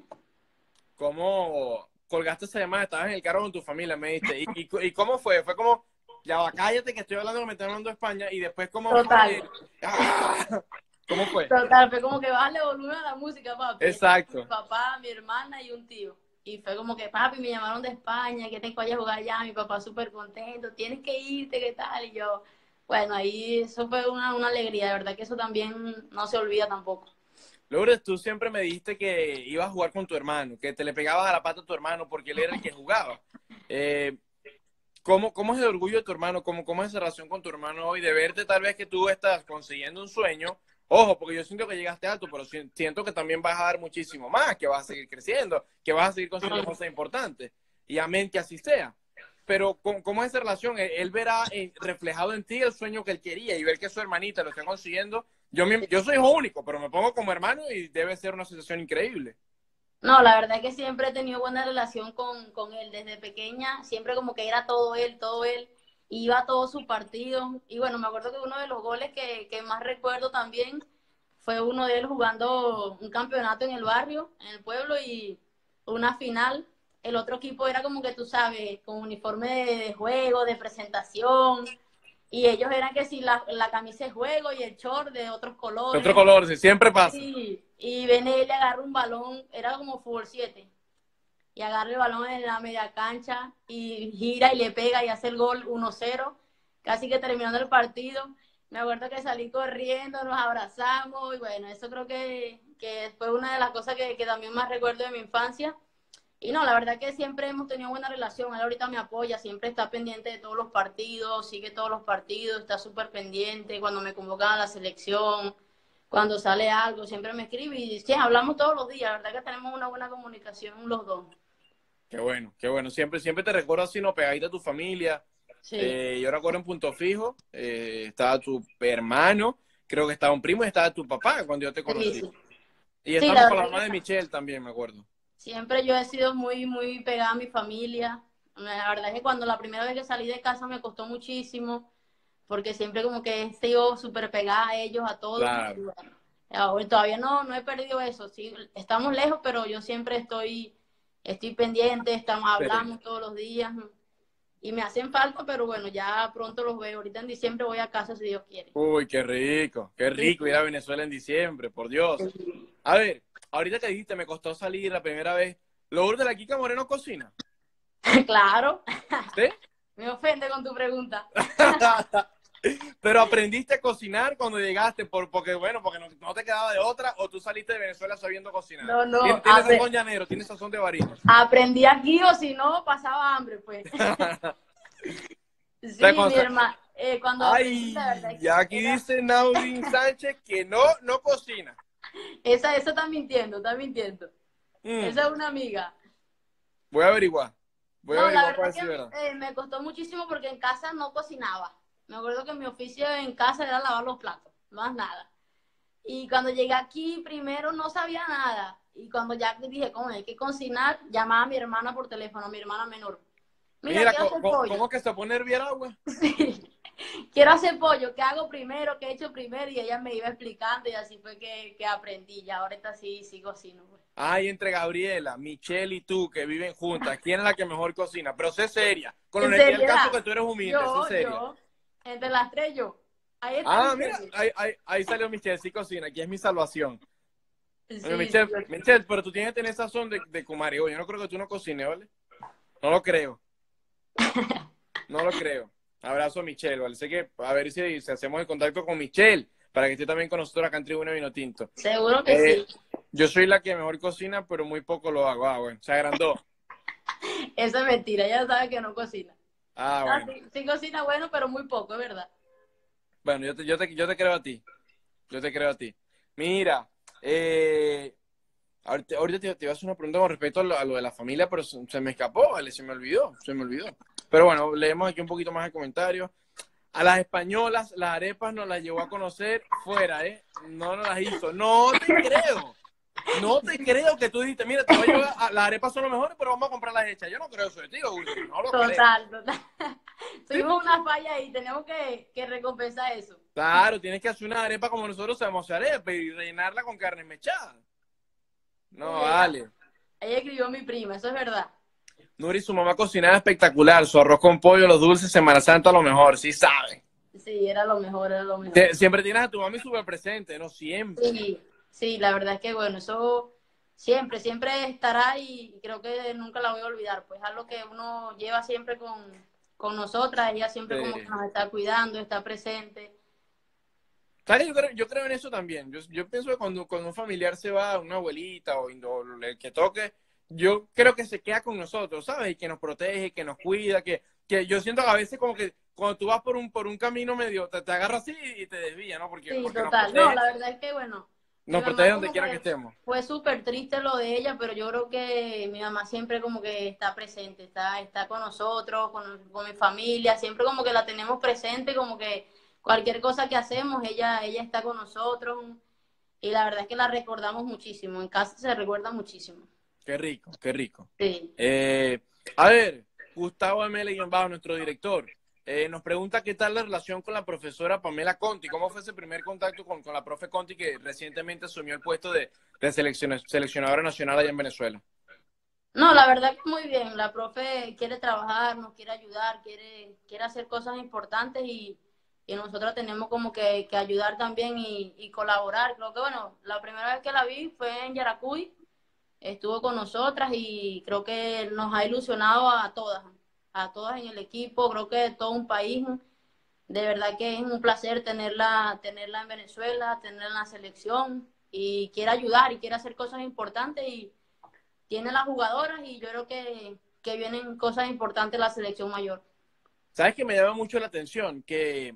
¿Cómo colgaste esa llamada? Estabas en el carro con tu familia, me dijiste. ¿Y, y, y cómo fue? ¿Fue como ya va, cállate que estoy hablando, me estoy hablando de España y después como... Total. ¡Ah! ¿Cómo fue? Total, fue como que bajarle volumen a la música, papi. Exacto. Mi papá, mi hermana y un tío. Y fue como que, papi, me llamaron de España, que tengo que ir a jugar allá, mi papá súper contento, tienes que irte, ¿qué tal? Y yo, bueno, ahí eso fue una, una alegría, de verdad que eso también no se olvida tampoco. Lourdes, tú siempre me dijiste que ibas a jugar con tu hermano, que te le pegabas a la pata a tu hermano porque él era el que jugaba. Eh, ¿Cómo, ¿Cómo es el orgullo de tu hermano? ¿Cómo, ¿Cómo es esa relación con tu hermano hoy? De verte tal vez que tú estás consiguiendo un sueño. Ojo, porque yo siento que llegaste alto, pero siento que también vas a dar muchísimo más, que vas a seguir creciendo, que vas a seguir consiguiendo cosas importantes. Y amén que así sea. Pero ¿cómo, es esa relación? Él, verá eh, reflejado en ti el sueño que él quería y ver que su hermanita lo está consiguiendo. Yo, yo soy hijo único, pero me pongo como hermano y debe ser una sensación increíble. No, la verdad es que siempre he tenido buena relación con, con él desde pequeña, siempre como que era todo él, todo él, iba a todo su partido. Y bueno, me acuerdo que uno de los goles que, que más recuerdo también fue uno de él jugando un campeonato en el barrio, en el pueblo, y una final. El otro equipo era como que tú sabes, con uniforme de, juego, de presentación, y ellos eran que si la, la, camisa de juego y el short de otros colores. Otro color, sí, siempre pasa. Sí, y viene él le agarra un balón, era como fútbol 7, y agarra el balón en la media cancha y gira y le pega y hace el gol 1-0, casi que terminando el partido. Me acuerdo que salí corriendo, nos abrazamos y bueno, eso creo que, que fue una de las cosas que, que también más recuerdo de mi infancia y no, la verdad que siempre hemos tenido buena relación. Él ahorita me apoya, siempre está pendiente de todos los partidos, sigue todos los partidos, está súper pendiente. Cuando me convocan a la selección, cuando sale algo, siempre me escribe y sí, hablamos todos los días. La verdad que tenemos una buena comunicación los dos. Qué bueno, qué bueno. Siempre, siempre te recuerdo así, ¿no? Pegadita a tu familia. Eh, yo recuerdo en Punto Fijo, eh, estaba tu hermano, creo que estaba un primo y estaba tu papá cuando yo te conocí. Y estamos con la mamá de Michelle también, me acuerdo. Siempre yo he sido muy, muy pegada a mi familia. La verdad es que cuando la primera vez que salí de casa me costó muchísimo, porque siempre como que he sido súper pegada a ellos, a todos. todavía no, no he perdido eso. Sí, estamos lejos, pero yo siempre estoy, estoy pendiente, estamos hablando todos los días y me hacen falta, pero bueno, ya pronto los veo. Ahorita en diciembre voy a casa si Dios quiere. Uy, qué rico, qué rico ir a Venezuela en diciembre, por Dios. A ver, ahorita que dijiste, me costó salir la primera vez. ¿Lo de la Kika Moreno cocina? claro. ¿Sí? Me ofende con tu pregunta. Pero aprendiste a cocinar cuando llegaste, por, porque bueno, porque no, te quedaba de otra, o tú saliste de Venezuela sabiendo cocinar. No, no. Tienes, sazón llanero, tienes sazón de varino. Aprendí aquí o si no, pasaba hambre, pues. sí, mi hermana. Eh, cuando Ay, ya aquí dice Naurin Sánchez que no, no cocina. Esa, esa está mintiendo, está mintiendo. Mm. Esa es una amiga. Voy a averiguar. Voy a averiguar para decir verdad. Eh, me costó muchísimo porque en casa no cocinaba. Me acuerdo que mi oficio en casa era lavar los platos, más nada. Y cuando llegué aquí, primero no sabía nada. Y cuando ya dije, ¿cómo hay que cocinar? Llamaba a mi hermana por teléfono, a mi hermana menor. Mira, ¿cómo, que se pone a hervir agua? Sí. Quiero hacer pollo, ¿qué hago primero? ¿Qué he hecho primero? Y ella me iba explicando y así fue que, que aprendí. Y ahorita sí, sí cocino. Pues. Ay, entre Gabriela, Michelle y tú que viven juntas, ¿quién es la que mejor cocina? Pero sé seria. Con el caso que tú eres humilde, sé seria. Entre las tres yo. Ahí está ah, mira, ahí, ahí, ahí, salió Michelle, sí cocina, aquí es mi salvación. Michelle, Michelle, pero tú tienes que tener sazón de, de Yo no creo que tú no cocines, ¿vale? No lo creo. No lo creo. Abrazo a Michelle, ¿vale? Sé que a ver si, si hacemos el contacto con Michelle para que esté también con nosotros acá en Tribuna Vino Tinto. Seguro que eh, sí. Yo soy la que mejor cocina, pero muy poco lo hago. Ah, bueno, se agrandó. Eso es mentira, ella sabe que no cocina. Ah, ah bueno. sí, cocina bueno, pero muy poco, es verdad. Bueno, yo te, yo, te, yo te creo a ti. Yo te creo a ti. Mira, eh, ahorita, ahorita te, te, iba a hacer una pregunta con respecto a lo, de la familia, pero se, me escapó, vale, se me olvidó, se me olvidó. Pero bueno, leemos aquí un poquito más de comentarios. A las españolas, las arepas nos las llevó a conocer fuera, ¿eh? No nos las hizo. No te creo. No te creo que tú dijiste, mira, te voy a llevar, a, las arepas son lo mejores, pero vamos a comprar las hechas. Yo no creo eso de ti, no lo Total, total. Tuvimos una falla y tenemos que, que recompensar eso. Claro, tienes que hacer una arepa como nosotros sabemos hacer arepa y rellenarla con carne mechada. No, vale. Ella escribió mi prima, eso es verdad. Nuri, su mamá cocinaba espectacular, su arroz con pollo, los dulces, Semana Santa, lo mejor, sí sabe. Sí, era lo mejor, era lo mejor. siempre tienes a tu mami súper presente, ¿no? Siempre. Sí, Sí, la verdad es que bueno, eso siempre, siempre estará y creo que nunca la voy a olvidar, pues algo que uno lleva siempre con, con nosotras, ella siempre como que nos está cuidando, está presente. ¿Sabes? Yo creo, yo creo en eso también. Yo, yo pienso que cuando, cuando un familiar se va, una abuelita o, el que toque, yo creo que se queda con nosotros, ¿sabes? Y que nos protege, que nos cuida, que, que yo siento que a veces como que cuando tú vas por un, por un camino medio, te, te agarras así y te desvía, ¿no? Porque, sí, total. No, la verdad es que, bueno, no, protege donde quiera que estemos. Fue súper triste lo de ella, pero yo creo que mi mamá siempre como que está presente, está, está con nosotros, con, con mi familia, siempre como que la tenemos presente, como que cualquier cosa que hacemos, ella, ella está con nosotros. Y la verdad es que la recordamos muchísimo, en casa se recuerda muchísimo. Qué rico, qué rico. Sí. Eh, a ver, Gustavo M. Bajo, nuestro director. Eh, nos pregunta qué tal la relación con la profesora Pamela Conti. ¿Cómo fue ese primer contacto con, la profe Conti que recientemente asumió el puesto de, de seleccionadora nacional allá en Venezuela? No, la verdad que muy bien. La profe quiere trabajar, nos quiere ayudar, quiere, quiere hacer cosas importantes y, y nosotros tenemos como que, que ayudar también y, colaborar. Creo que, bueno, la primera vez que la vi fue en Yaracuy, estuvo con nosotras y creo que nos ha ilusionado a todas a todas en el equipo, creo que todo un país. De verdad que es un placer tenerla, tenerla en Venezuela, tenerla en la selección y quiere ayudar y quiere hacer cosas importantes y tiene las jugadoras y yo creo que, que vienen cosas importantes la selección mayor. ¿Sabes que me llama mucho la atención? Que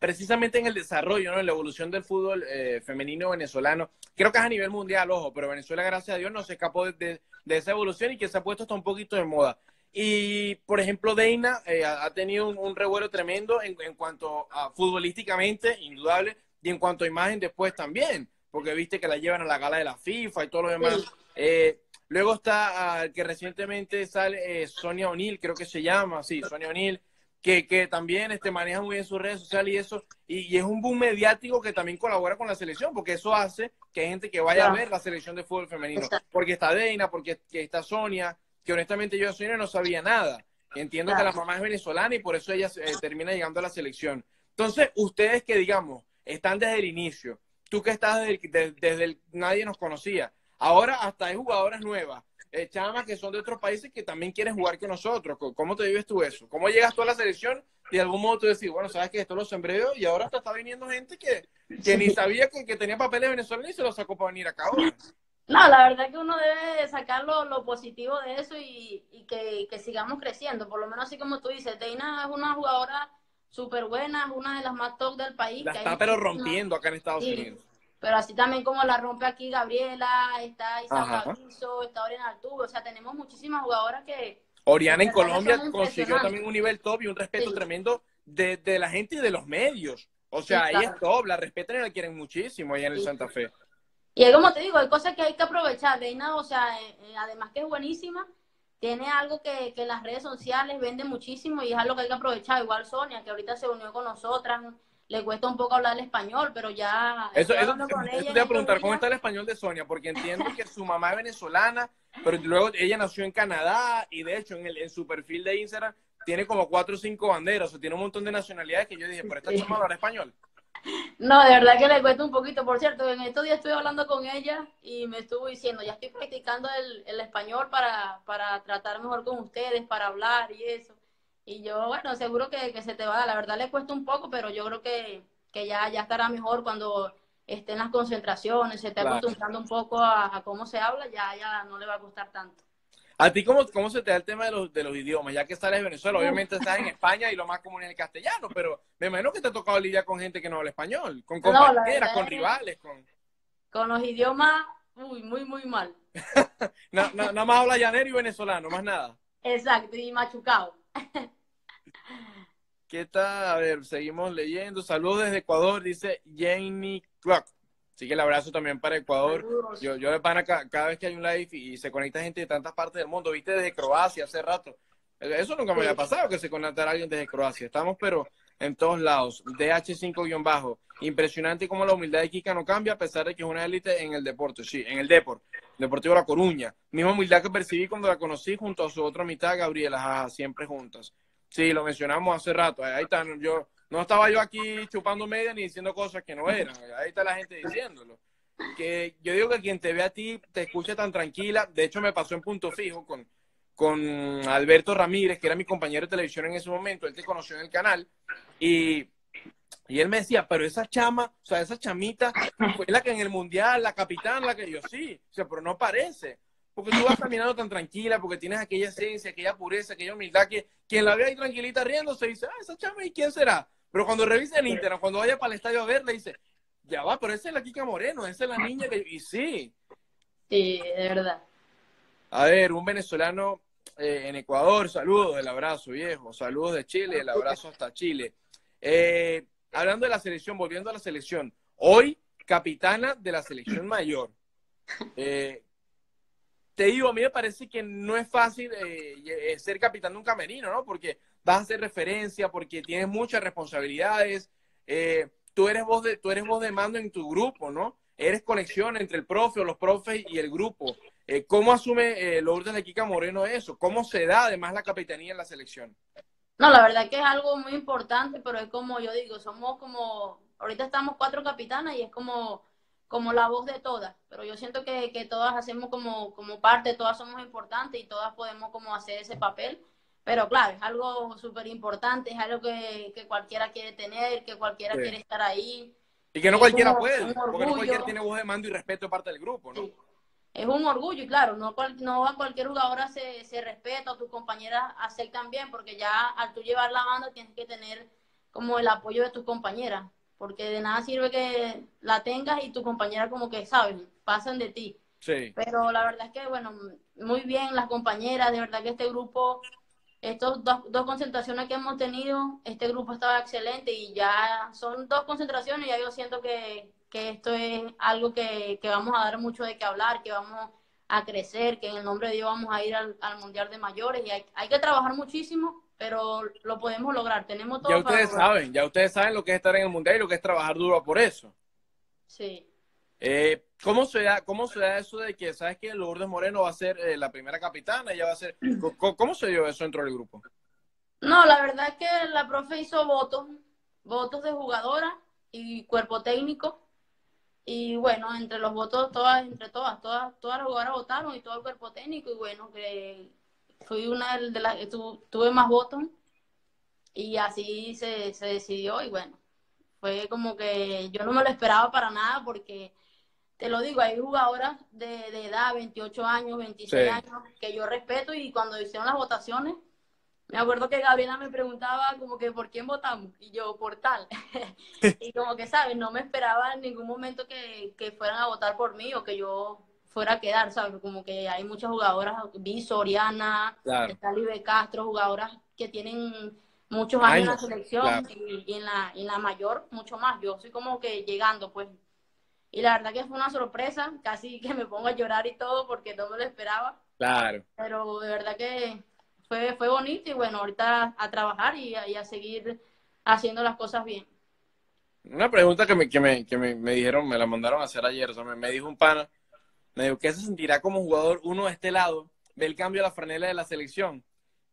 precisamente en el desarrollo, ¿no? en la evolución del fútbol eh, femenino venezolano, creo que es a nivel mundial, ojo, pero Venezuela, gracias a Dios, no se escapó de, de, esa evolución y que se ha puesto hasta un poquito de moda Y, por ejemplo, Deina eh, ha tenido un, revuelo tremendo en, cuanto a futbolísticamente, indudable, y en cuanto a imagen después también, porque viste que la llevan a la gala de la FIFA y todo lo demás. Eh, luego está uh, que recientemente sale eh, Sonia O'Neill, creo que se llama, sí, Sonia O'Neill, que, que, también este, maneja muy bien sus redes sociales y eso, y, es un boom mediático que también colabora con la selección, porque eso hace que hay gente que vaya a ver la selección de fútbol femenino, porque está Deina, porque está Sonia, que honestamente yo de Sonia no sabía nada. Entiendo que la mamá es venezolana y por eso ella eh, termina llegando a la selección. Entonces, ustedes que digamos, están desde el inicio, tú que estás desde, el, nadie nos conocía, ahora hasta hay jugadoras nuevas, eh, chamas que son de otros países que también quieren jugar con nosotros. ¿Cómo te vives tú eso? ¿Cómo llegas tú a la selección y de algún modo tú decís, bueno, sabes que esto lo sembré y ahora hasta está viniendo gente que, que ni sabía que, que, tenía papeles venezolanos y se los sacó para venir acá ahora? No, la verdad es que uno debe sacar lo, positivo de eso y, que, sigamos creciendo. Por lo menos así como tú dices, Deina es una jugadora súper buena, es una de las más top del país. La está pero rompiendo acá en Estados Unidos. Pero así también como la rompe aquí Gabriela, está Isabel Cabizo, está Oriana Altuve. O sea, tenemos muchísimas jugadoras que... Oriana en Colombia consiguió también un nivel top y un respeto tremendo de, la gente y de los medios. O sea, ahí es top, la respetan y la quieren muchísimo allá en el Santa Fe. Y como te digo, hay cosas que hay que aprovechar. Reina, o sea, eh, eh, además que es buenísima, tiene algo que, que las redes sociales venden muchísimo y es algo que hay que aprovechar. Igual Sonia, que ahorita se unió con nosotras, le cuesta un poco hablar el español, pero ya... Eso, eso, te voy a preguntar, ¿cómo está el español de Sonia? Porque entiendo que su mamá es venezolana, pero luego ella nació en Canadá y de hecho en, el, en su perfil de Instagram tiene como cuatro o cinco banderas, o tiene un montón de nacionalidades que yo dije, pero esta chama habla español. No, de verdad que le cuesta un poquito. Por cierto, en estos días estuve hablando con ella y me estuvo diciendo, ya estoy practicando el, español para, para, tratar mejor con ustedes, para hablar y eso. Y yo, bueno, seguro que, se te va. La verdad le cuesta un poco, pero yo creo que, ya, ya estará mejor cuando esté en las concentraciones, se esté acostumbrando un poco a, a, cómo se habla, ya, ya no le va a costar tanto. ¿A ti cómo, cómo se te da el tema de los, de los idiomas? Ya que estás en Venezuela, obviamente estás en España y lo más común es el castellano, pero me imagino que te ha tocado lidiar con gente que no habla español, con compañeras, con rivales, con... Con los idiomas, uy, muy, muy mal. nada más habla llanero y venezolano, más nada. Exacto, y machucado. ¿Qué tal? A ver, seguimos leyendo. Saludos desde Ecuador, dice Jamie Clock. Así que el abrazo también para Ecuador. Yo, yo de pana cada, vez que hay un live y, se conecta gente de tantas partes del mundo, viste desde Croacia hace rato. Eso nunca me había pasado que se conectara alguien desde Croacia. Estamos pero en todos lados. DH5-bajo. Impresionante cómo la humildad de Kika no cambia a pesar de que es una élite en el deporte. Sí, en el deporte. Deportivo La Coruña. Misma humildad que percibí cuando la conocí junto a su otra mitad, Gabriela. Jaja, siempre juntas. Sí, lo mencionamos hace rato. Ahí está. Yo, no estaba yo aquí chupando media ni diciendo cosas que no eran. Ahí está la gente diciéndolo. Que yo digo que quien te ve a ti te escucha tan tranquila. De hecho, me pasó en punto fijo con, con Alberto Ramírez, que era mi compañero de televisión en ese momento. Él te conoció en el canal. Y, y él me decía, pero esa chama, o sea, esa chamita fue la que en el mundial, la capitana, la que yo sí. O sea, pero no parece. Porque tú vas caminando tan tranquila, porque tienes aquella esencia, aquella pureza, aquella humildad que quien la ve ahí tranquilita riendo se dice, ah, esa chama, ¿y quién será? Pero cuando revisa el Instagram, cuando vaya para el estadio a verla, dice, ya va, pero esa es la Kika Moreno, esa es la niña que... Y sí. Sí, de verdad. A ver, un venezolano eh, en Ecuador, saludos, el abrazo viejo, saludos de Chile, el abrazo hasta Chile. Eh, hablando de la selección, volviendo a la selección, hoy capitana de la selección mayor. Eh, te digo, a mí me parece que no es fácil ser capitán de un camerino, ¿no? Porque vas a hacer referencia porque tienes muchas responsabilidades. Eh, tú, eres voz de, tú eres voz de mando en tu grupo, ¿no? Eres conexión entre el profe o los profes y el grupo. Eh, ¿Cómo asume eh, Lourdes de Kika Moreno eso? ¿Cómo se da además la capitanía en la selección? No, la verdad que es algo muy importante, pero es como yo digo, somos como, ahorita estamos cuatro capitanas y es como, como la voz de todas, pero yo siento que, que todas hacemos como, como parte, todas somos importantes y todas podemos como hacer ese papel pero claro, es algo súper importante, es algo que, cualquiera quiere tener, que cualquiera quiere estar ahí. Y que no cualquiera puede, porque no cualquiera tiene voz de mando y respeto de parte del grupo, ¿no? Es un orgullo y claro, no, no a cualquier jugadora se, se respeta o tus compañeras aceptan bien, porque ya al tú llevar la banda tienes que tener como el apoyo de tus compañeras, porque de nada sirve que la tengas y tus compañeras como que, saben, pasan de ti. Sí. Pero la verdad es que, bueno, muy bien las compañeras, de verdad que este grupo estos dos, dos, concentraciones que hemos tenido, este grupo estaba excelente y ya son dos concentraciones y ya yo siento que, que esto es algo que, que, vamos a dar mucho de qué hablar, que vamos a crecer, que en el nombre de Dios vamos a ir al, al Mundial de Mayores y hay, hay, que trabajar muchísimo, pero lo podemos lograr, tenemos todo. Ya ustedes saben, ya ustedes saben lo que es estar en el Mundial y lo que es trabajar duro por eso. Sí. Eh, ¿cómo, se da, ¿Cómo se da eso de que, sabes que Lourdes Moreno va a ser eh, la primera capitana? Ella va a ser... ¿Cómo, ¿Cómo, se dio eso dentro del grupo? No, la verdad es que la profe hizo votos, votos de jugadora y cuerpo técnico. Y bueno, entre los votos, todas, entre todas, todas, todas las jugadoras votaron y todo el cuerpo técnico. Y bueno, que fui una de las que tuve más votos. Y así se, se decidió. Y bueno, fue como que yo no me lo esperaba para nada porque te lo digo, hay jugadoras de, de edad, 28 años, 26 sí. años, que yo respeto y cuando hicieron las votaciones, me acuerdo que Gabriela me preguntaba como que por quién votamos y yo por tal. y como que, ¿sabes? No me esperaba en ningún momento que, que, fueran a votar por mí o que yo fuera a quedar, ¿sabes? Como que hay muchas jugadoras, vi Soriana, claro. Libe Castro, jugadoras que tienen muchos años, en la selección claro. y, y, en la, en la mayor mucho más. Yo soy como que llegando, pues, y la verdad que fue una sorpresa, casi que me pongo a llorar y todo porque no me lo esperaba. Claro. Pero de verdad que fue, fue bonito y bueno, ahorita a trabajar y a, seguir haciendo las cosas bien. Una pregunta que me, que me, que me, me dijeron, me la mandaron a hacer ayer, o sea, me, me dijo un pana, me dijo, ¿qué se sentirá como jugador uno de este lado, ve el cambio a la franela de la selección?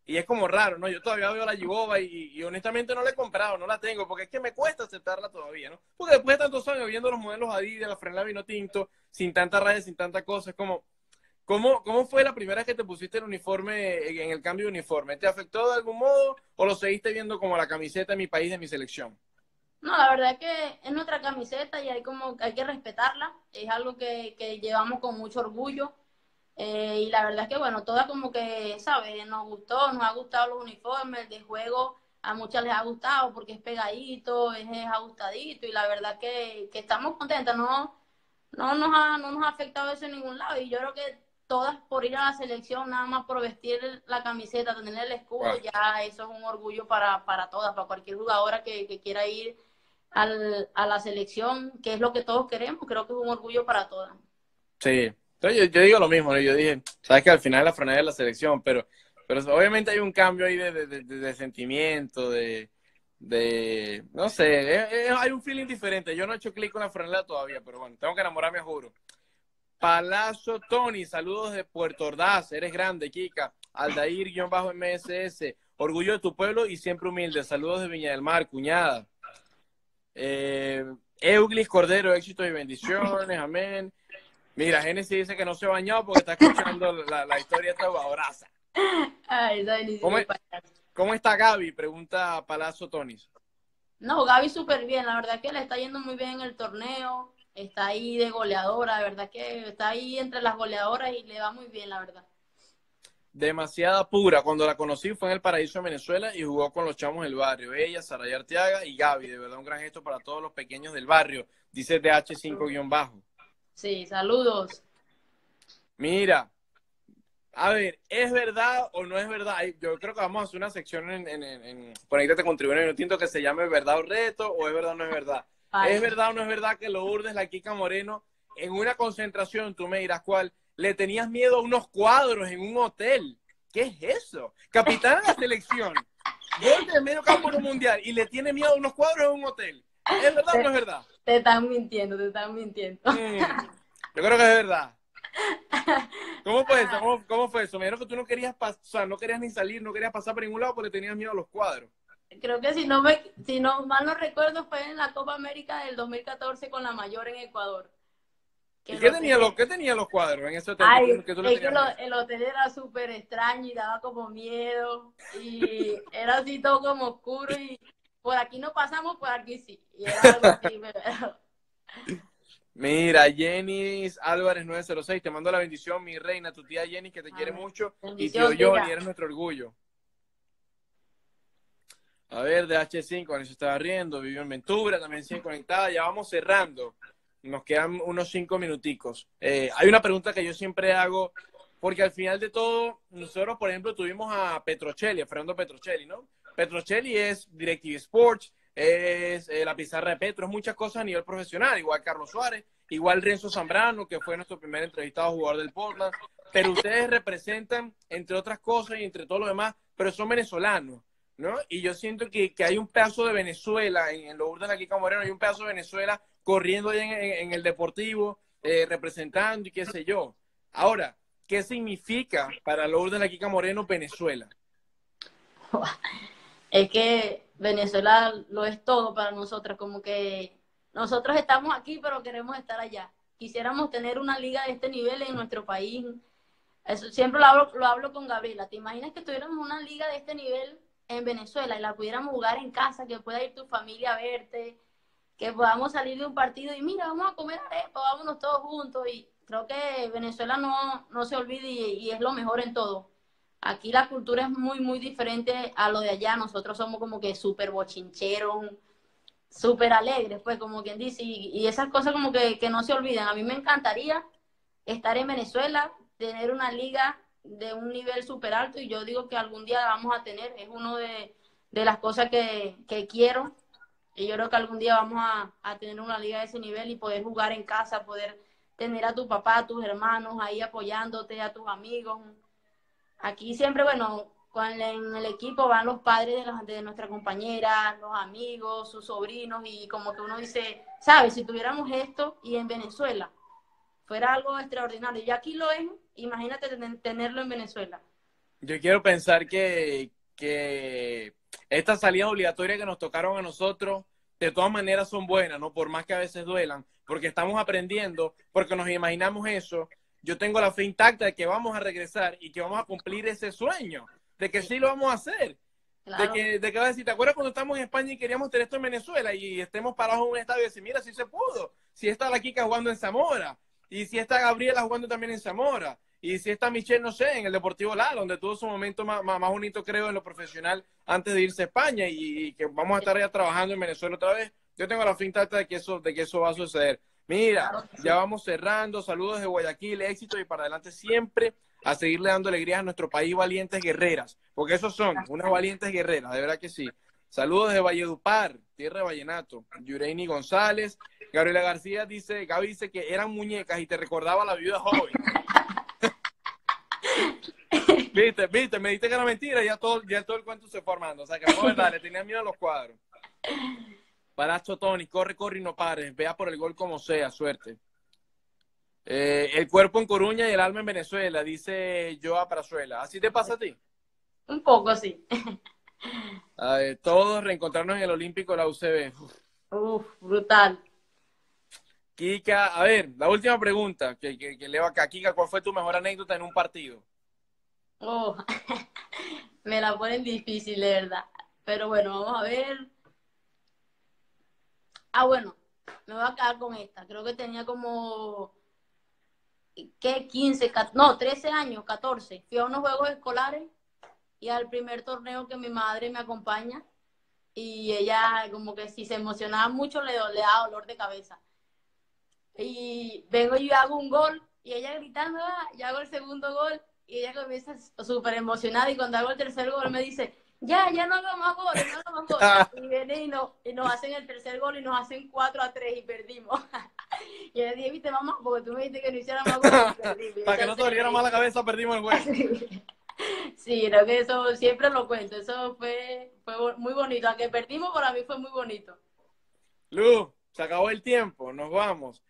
Y es como raro, ¿no? Yo todavía veo la Giboba y, y, honestamente no la he comprado, no la tengo, porque es que me cuesta aceptarla todavía, ¿no? Porque después de tantos años viendo los modelos Adidas, la franela vino tinto, sin tanta raya, sin tanta cosa, es como, ¿cómo, ¿cómo fue la primera vez que te pusiste el uniforme, en el cambio de uniforme? ¿Te afectó de algún modo o lo seguiste viendo como la camiseta de mi país, de mi selección? No, la verdad es que es nuestra camiseta y hay, como, hay que respetarla, es algo que, que llevamos con mucho orgullo. Eh, y la verdad es que, bueno, todas como que, ¿sabes? Nos gustó, nos ha gustado los uniformes, de juego a muchas les ha gustado porque es pegadito, es, es ajustadito y la verdad que, que estamos contentas, no, no, nos ha, no nos ha afectado eso en ningún lado y yo creo que todas por ir a la selección, nada más por vestir la camiseta, tener el escudo, wow. ya eso es un orgullo para, para todas, para cualquier jugadora que, que quiera ir al, a la selección, que es lo que todos queremos, creo que es un orgullo para todas. Sí, yo, yo, digo lo mismo, ¿no? yo dije, sabes que al final la franela de la selección, pero, pero obviamente hay un cambio ahí de, de, de, de sentimiento, de, de, no sé, es, es, hay un feeling diferente. Yo no he hecho clic con la franela todavía, pero bueno, tengo que enamorarme, juro. Palazzo Tony, saludos de Puerto Ordaz, eres grande, Kika. Aldair-MSS, orgullo de tu pueblo y siempre humilde. Saludos de Viña del Mar, cuñada. Eh, Euglis Cordero, éxitos y bendiciones, amén. Mira, Genesis dice que no se ha bañado porque está escuchando la, la historia esta jugadoraza. Ay, ¿Cómo, ¿Cómo, está Gaby? Pregunta Palazzo Tonis. No, Gaby súper bien. La verdad que le está yendo muy bien en el torneo. Está ahí de goleadora. La verdad que está ahí entre las goleadoras y le va muy bien, la verdad. Demasiada pura. Cuando la conocí fue en el Paraíso de Venezuela y jugó con los chamos del barrio. Ella, Saraya Arteaga y Gaby. De verdad, un gran gesto para todos los pequeños del barrio. Dice DH5-bajo. Sí, saludos. Mira, a ver, ¿es verdad o no es verdad? Yo creo que vamos a hacer una sección en, en, en Conéctate con Tribuna y Tinto que se llame ¿Verdad o Reto? ¿O es verdad o no es verdad? Ay. ¿Es verdad o no es verdad que lo urdes la Kika Moreno en una concentración, tú me dirás cuál, le tenías miedo a unos cuadros en un hotel? ¿Qué es eso? Capitán de la selección, gol de medio campo en un mundial y le tiene miedo a unos cuadros en un hotel. ¿Es verdad o no es verdad? Te están mintiendo, te están mintiendo. Mm, yo creo que es verdad. ¿Cómo fue eso? ¿Cómo, cómo fue eso? Me dijeron que tú no querías pasar, o sea, no querías ni salir, no querías pasar por ningún lado porque tenías miedo a los cuadros. Creo que si no me, si no mal no recuerdo fue en la Copa América del 2014 con la mayor en Ecuador. ¿Y qué tenía, los, qué tenía los cuadros en ese hotel? Ay, que tú es que lo, el hotel era súper extraño y daba como miedo y era así todo como oscuro y por aquí no pasamos, por aquí sí. Y era algo así, pero... Mira, Jenny Álvarez 906, te mando la bendición, mi reina, tu tía Jenny, que te quiere mucho, y tío Johnny, eres nuestro orgullo. A ver, de H5, se estaba riendo, vivió en Ventura, también sigue conectada, ya vamos cerrando. Nos quedan unos cinco minuticos. Eh, hay una pregunta que yo siempre hago porque al final de todo, nosotros, por ejemplo, tuvimos a Petrocelli, a Fernando Petrocelli, ¿no? Petrocelli es Directive Sports, es eh, la pizarra de Petro, es muchas cosas a nivel profesional, igual Carlos Suárez, igual Renzo Zambrano, que fue nuestro primer entrevistado jugador del Portland, pero ustedes representan, entre otras cosas y entre todo lo demás, pero son venezolanos, ¿no? Y yo siento que, que hay un pedazo de Venezuela en, en los de aquí Moreno, hay un pedazo de Venezuela corriendo ahí en, en, el deportivo, eh, representando y qué sé yo. Ahora, ¿qué significa para Lourdes la Kika Moreno Venezuela? Es que Venezuela lo es todo para nosotros, como que nosotros estamos aquí, pero queremos estar allá. Quisiéramos tener una liga de este nivel en nuestro país. Eso siempre lo hablo, lo hablo con Gabriela. ¿Te imaginas que tuviéramos una liga de este nivel en Venezuela y la pudiéramos jugar en casa, que pueda ir tu familia a verte, que podamos salir de un partido y mira, vamos a comer arepa, vámonos todos juntos y creo que Venezuela no, no se olvide y, es lo mejor en todo. Aquí la cultura es muy, muy diferente a lo de allá. Nosotros somos como que súper bochincheros, súper alegres, pues como quien dice, y, esas cosas como que, que no se olviden. A mí me encantaría estar en Venezuela, tener una liga de un nivel súper alto y yo digo que algún día vamos a tener, es uno de, de las cosas que, que, quiero y yo creo que algún día vamos a, a, tener una liga de ese nivel y poder jugar en casa, poder tener a tu papá, a tus hermanos ahí apoyándote, a tus amigos. Aquí siempre, bueno, en el equipo van los padres de, de nuestra compañera, los amigos, sus sobrinos, y como que uno dice, ¿sabes? Si tuviéramos esto y en Venezuela fuera algo extraordinario, y aquí lo es, imagínate tenerlo en Venezuela. Yo quiero pensar que, que estas salidas obligatorias que nos tocaron a nosotros, de todas maneras son buenas, ¿no? Por más que a veces duelan, porque estamos aprendiendo, porque nos imaginamos eso. Yo tengo la fe intacta de que vamos a regresar y que vamos a cumplir ese sueño, de que sí lo vamos a hacer. De que, de que vas a decir, ¿te acuerdas cuando estamos en España y queríamos tener esto en Venezuela y estemos parados en un estadio y decir, mira, sí se pudo? Si está la Kika jugando en Zamora, y si está Gabriela jugando también en Zamora, y si está Michelle, no sé, en el Deportivo Lara, donde tuvo su momento más, más, bonito, creo, en lo profesional antes de irse a España y, que vamos a estar ya trabajando en Venezuela otra vez. Yo tengo la fin de que eso, de que eso va a suceder. Mira, ya vamos cerrando. Saludos de Guayaquil, éxito y para adelante siempre a seguirle dando alegrías a nuestro país, valientes guerreras, porque esos son unas valientes guerreras, de verdad que sí. Saludos de Valledupar, tierra de Vallenato. Yureini González. Gabriela García dice, Gaby dice que eran muñecas y te recordaba a la viuda joven. viste, viste, me diste que era mentira y ya todo, ya todo el cuento se fue armando. O sea que no verdad, le tenía miedo a los cuadros. Paracho Tony, corre, corre y no pares. Vea por el gol como sea, suerte. Eh, el cuerpo en Coruña y el alma en Venezuela, dice Joa Prazuela. ¿Así te pasa a ti? Un poco, sí. todos reencontrarnos en el Olímpico de la UCB. Uf, brutal. Kika, a ver, la última pregunta que, que, que leo acá. Kika, ¿cuál fue tu mejor anécdota en un partido? Oh, me la ponen difícil, de verdad. Pero bueno, vamos a ver. Ah, bueno, me voy a quedar con esta. Creo que tenía como, ¿qué? 15, no, 13 años, 14. Fui a unos juegos escolares y al primer torneo que mi madre me acompaña y ella como que si se emocionaba mucho le, le daba dolor de cabeza. Y vengo y hago un gol y ella gritando, ah, y hago el segundo gol y ella comienza súper emocionada y cuando hago el tercer gol me dice, ya, ya no hago más goles, no hago más goles. Y viene y, no, y nos hacen el tercer gol y nos hacen 4 a 3 y perdimos. y le dije, viste, mamá, porque tú me dijiste que no hiciera más goles y perdimos. Para que no te doliera más la cabeza, perdimos el juego. sí, creo que eso siempre lo cuento. Eso fue, fue muy bonito. Aunque perdimos, para mí fue muy bonito. Luz, se acabó el tiempo, nos vamos.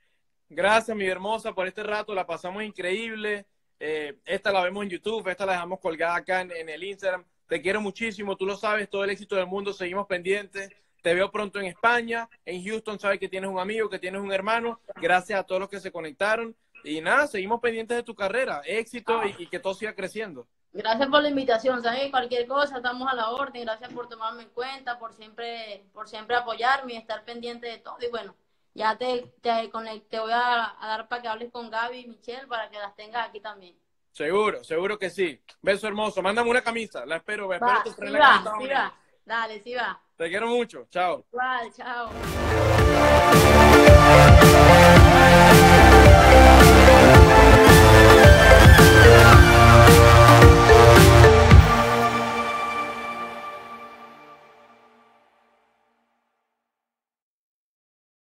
Gracias, mi hermosa, por este rato. La pasamos increíble. Eh, esta la vemos en YouTube, esta la dejamos colgada acá en, el Instagram. Te quiero muchísimo, tú lo sabes, todo el éxito del mundo, seguimos pendientes. Te veo pronto en España, en Houston, sabes que tienes un amigo, que tienes un hermano. Gracias a todos los que se conectaron. Y nada, seguimos pendientes de tu carrera. Éxito y, que todo siga creciendo. Gracias por la invitación, ¿sabes? Cualquier cosa, estamos a la orden. Gracias por tomarme en cuenta, por siempre, por siempre apoyarme y estar pendiente de todo. Y bueno, ya te, te, te voy a, dar para que hables con Gaby y Michelle para que las tengas aquí también. Seguro, seguro que sí. Beso hermoso. Mándame una camisa. La espero. Espero sí. Dale, sí va. Te quiero mucho. Chao. Igual, chao.